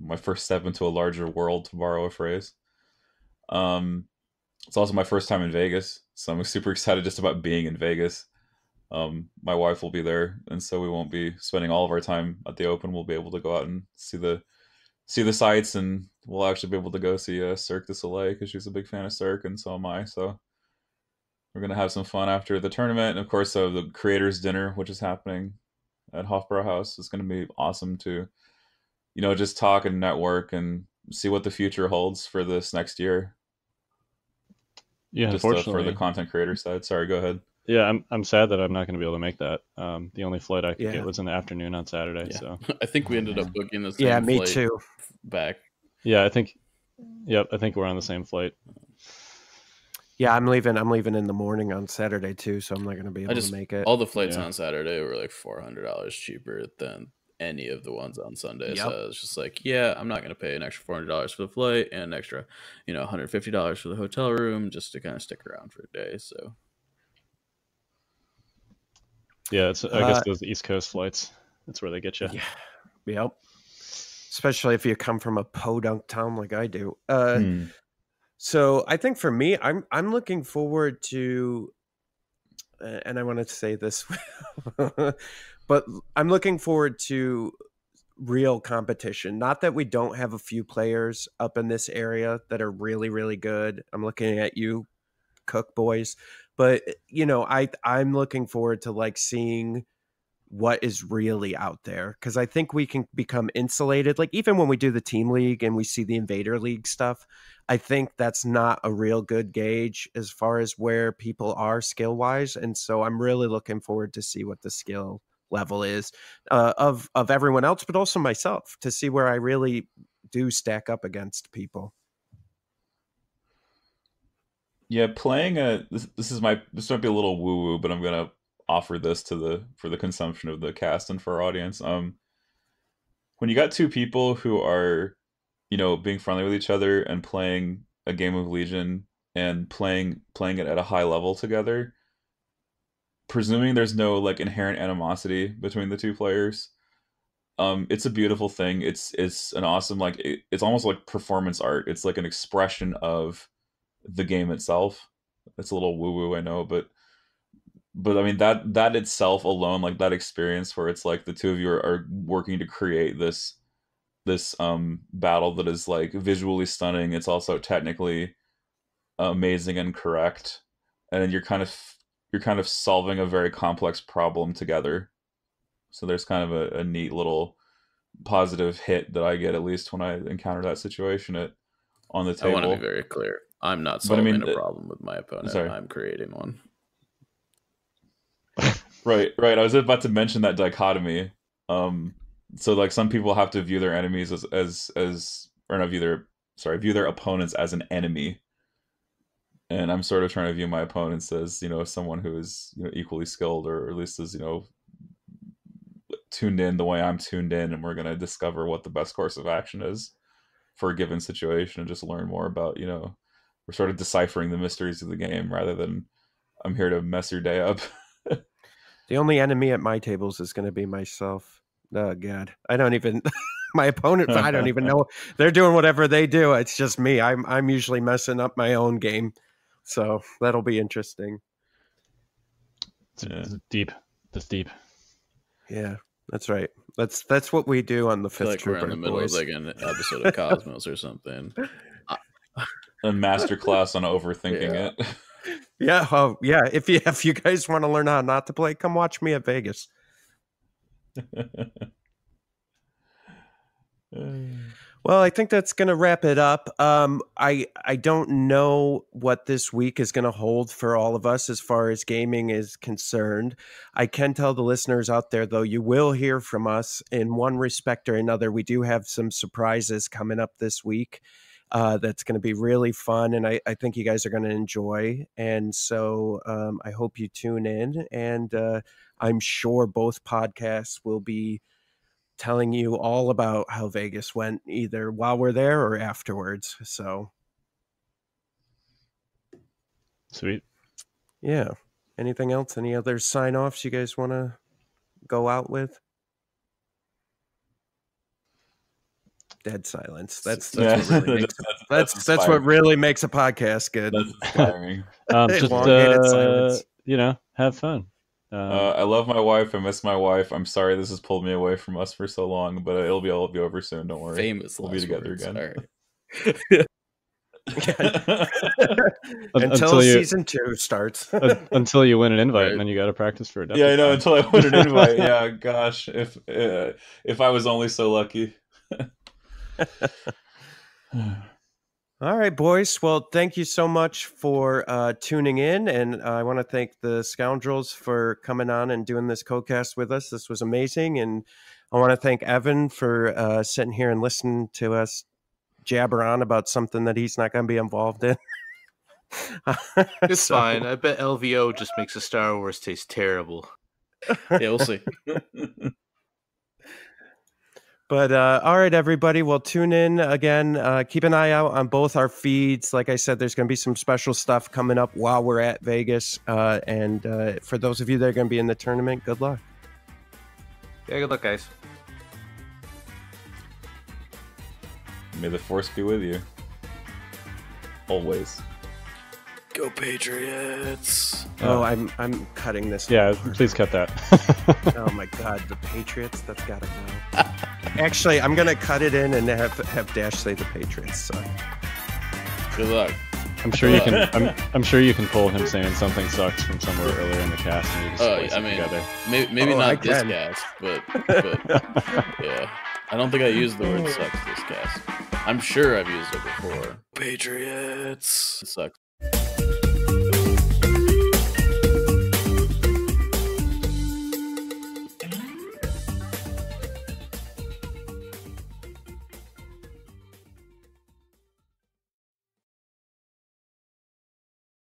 my first step into a larger world, to borrow a phrase. Um, it's also my first time in Vegas, so I'm super excited just about being in Vegas. Um, my wife will be there, and so we won't be spending all of our time at the open. We'll be able to go out and see the see the sights, and we'll actually be able to go see uh, Cirque du Soleil because she's a big fan of Cirque, and so am I. So we're gonna have some fun after the tournament, and of course, uh, the creators dinner, which is happening at Hofbräu House, is gonna be awesome to, you know, just talk and network and see what the future holds for this next year. yeah, just uh, for the content creator side. Sorry, go ahead. yeah, I'm I'm sad that I'm not going to be able to make that. Um, the only flight I could Yeah. get was in the afternoon on Saturday. Yeah. So, I think we ended up booking the same Yeah, me flight too. back. yeah, I think, yep, I think we're on the same flight. Yeah, I'm leaving. I'm leaving in the morning on Saturday too, so I'm not going to be able just- to make it. All the flights Yeah. on Saturday were like four hundred dollars cheaper than any of the ones on Sunday. So Yep. it's just like, yeah, I'm not going to pay an extra four hundred dollars for the flight and an extra, you know, 150 dollars for the hotel room just to kind of stick around for a day. So Yeah, it's I guess Uh, those East Coast flights. That's where they get you. Yeah. Yep. Especially if you come from a podunk town like I do. Uh, Hmm. So I think for me, I'm I'm looking forward to, and I wanted to say this, but I'm looking forward to real competition. Not that we don't have a few players up in this area that are really really good. I'm looking at you, Cook boys, but eh, you know I I'm looking forward to like seeing what is really out there because I think we can become insulated. Like even when we do the team league and we see the invader league stuff, I think that's not a real good gauge as far as where people are skill wise. And so I'm really looking forward to see what the skill level is uh, of of everyone else, but also myself to see where I really do stack up against people. Yeah, playing a this, this is my this might be a little woo woo, but I'm gonna offer this to the for the consumption of the cast and for our audience. Um, when you got two people who are, you know, being friendly with each other and playing a game of Legion and playing playing it at a high level together, presuming there's no like inherent animosity between the two players, um, it's a beautiful thing. It's it's an awesome like it, it's almost like performance art. It's like an expression of the game itself. It's a little woo woo, I know, but but I mean that that itself alone, like that experience where it's like the two of you are, are working to create this this um battle that is like visually stunning. It's also technically amazing and correct, and you're kind of you're kind of solving a very complex problem together. So there's kind of a, a neat little positive hit that I get at least when I encounter that situation at on the table. I want to be very clear. I'm not But I solving mean, a problem with my opponent. sorry. I'm creating one. Right, right. I was about to mention that dichotomy. Um, so like some people have to view their enemies as as as or not view their sorry view their opponents as an enemy, and I'm sort of trying to view my opponents as you know someone who is you know equally skilled or at least as you know tuned in the way I'm tuned in, and we're gonna discover what the best course of action is for a given situation and just learn more about you know we're sort of deciphering the mysteries of the game rather than I'm here to mess your day up. The only enemy at my tables is going to be myself. Oh God, I don't even. my opponent, I don't even know. They're doing whatever they do. It's just me. I'm I'm usually messing up my own game, so that'll be interesting. It's, Yeah. it's deep. That's deep. Yeah, that's right. That's that's what we do on the fifth like we're in the middle boys. of like an episode of Cosmos or something. a master class on overthinking Yeah. it. Yeah, oh yeah. If you if you guys want to learn how not to play, come watch me at Vegas. Well, I think that's going to wrap it up. Um, I I don't know what this week is going to hold for all of us as far as gaming is concerned. I can tell the listeners out there, though, you will hear from us in one respect or another. We do have some surprises coming up this week. Uh, that's going to be really fun, and I, I think you guys are going to enjoy. And so um, I hope you tune in, and uh, I'm sure both podcasts will be telling you all about how Vegas went either while we're there or afterwards. So, Sweet. yeah. Anything else? Any other sign offs you guys want to go out with? Dead silence. That's that's Yeah, what really makes, that's, that's, that's what really makes a podcast good. That's inspiring. Um, just Elongated uh, silence. you know, have fun. Um, Uh, I love my wife. I miss my wife. I'm sorry this has pulled me away from us for so long, but it'll be all be over soon. Don't worry. Famous We'll be together words. again. All right. Until until you- season two starts. un- until you win an invite, Right. and then you got to practice for a yeah, I know. Adepticon. Until I win an invite. Yeah, gosh, if uh, if I was only so lucky. All right, boys. Well, thank you so much for uh, tuning in. And I want to thank the Scoundrels for coming on and doing this co-cast with us. This was amazing. And I want to thank Evan for uh, sitting here and listening to us jabber on about something that he's not going to be involved in. It's So- fine. I bet LVO just makes a Star Wars taste terrible. Yeah, we'll see. But uh, all right, everybody. Well, tune in again. Uh, keep an eye out on both our feeds. Like I said, there's going to be some special stuff coming up while we're at Vegas. Uh, and uh, for those of you that are going to be in the tournament, good luck. Yeah, good luck, guys. May the force be with you. Always. Go Patriots. Oh, I'm I'm cutting this. Yeah, please cut that. Oh my God, the Patriots. That's got to go. Actually, I'm going to cut it in and have have Dash say the Patriots. So. Good luck. I'm sure you can. I'm, I'm sure you can pull him saying something sucks from somewhere earlier in the cast and you just Oh, splice I it mean- together. Maybe, maybe Oh, I not this can. cast, but, but yeah. I don't think I used the word sucks this cast. I'm sure I've used it before. Patriots. It sucks.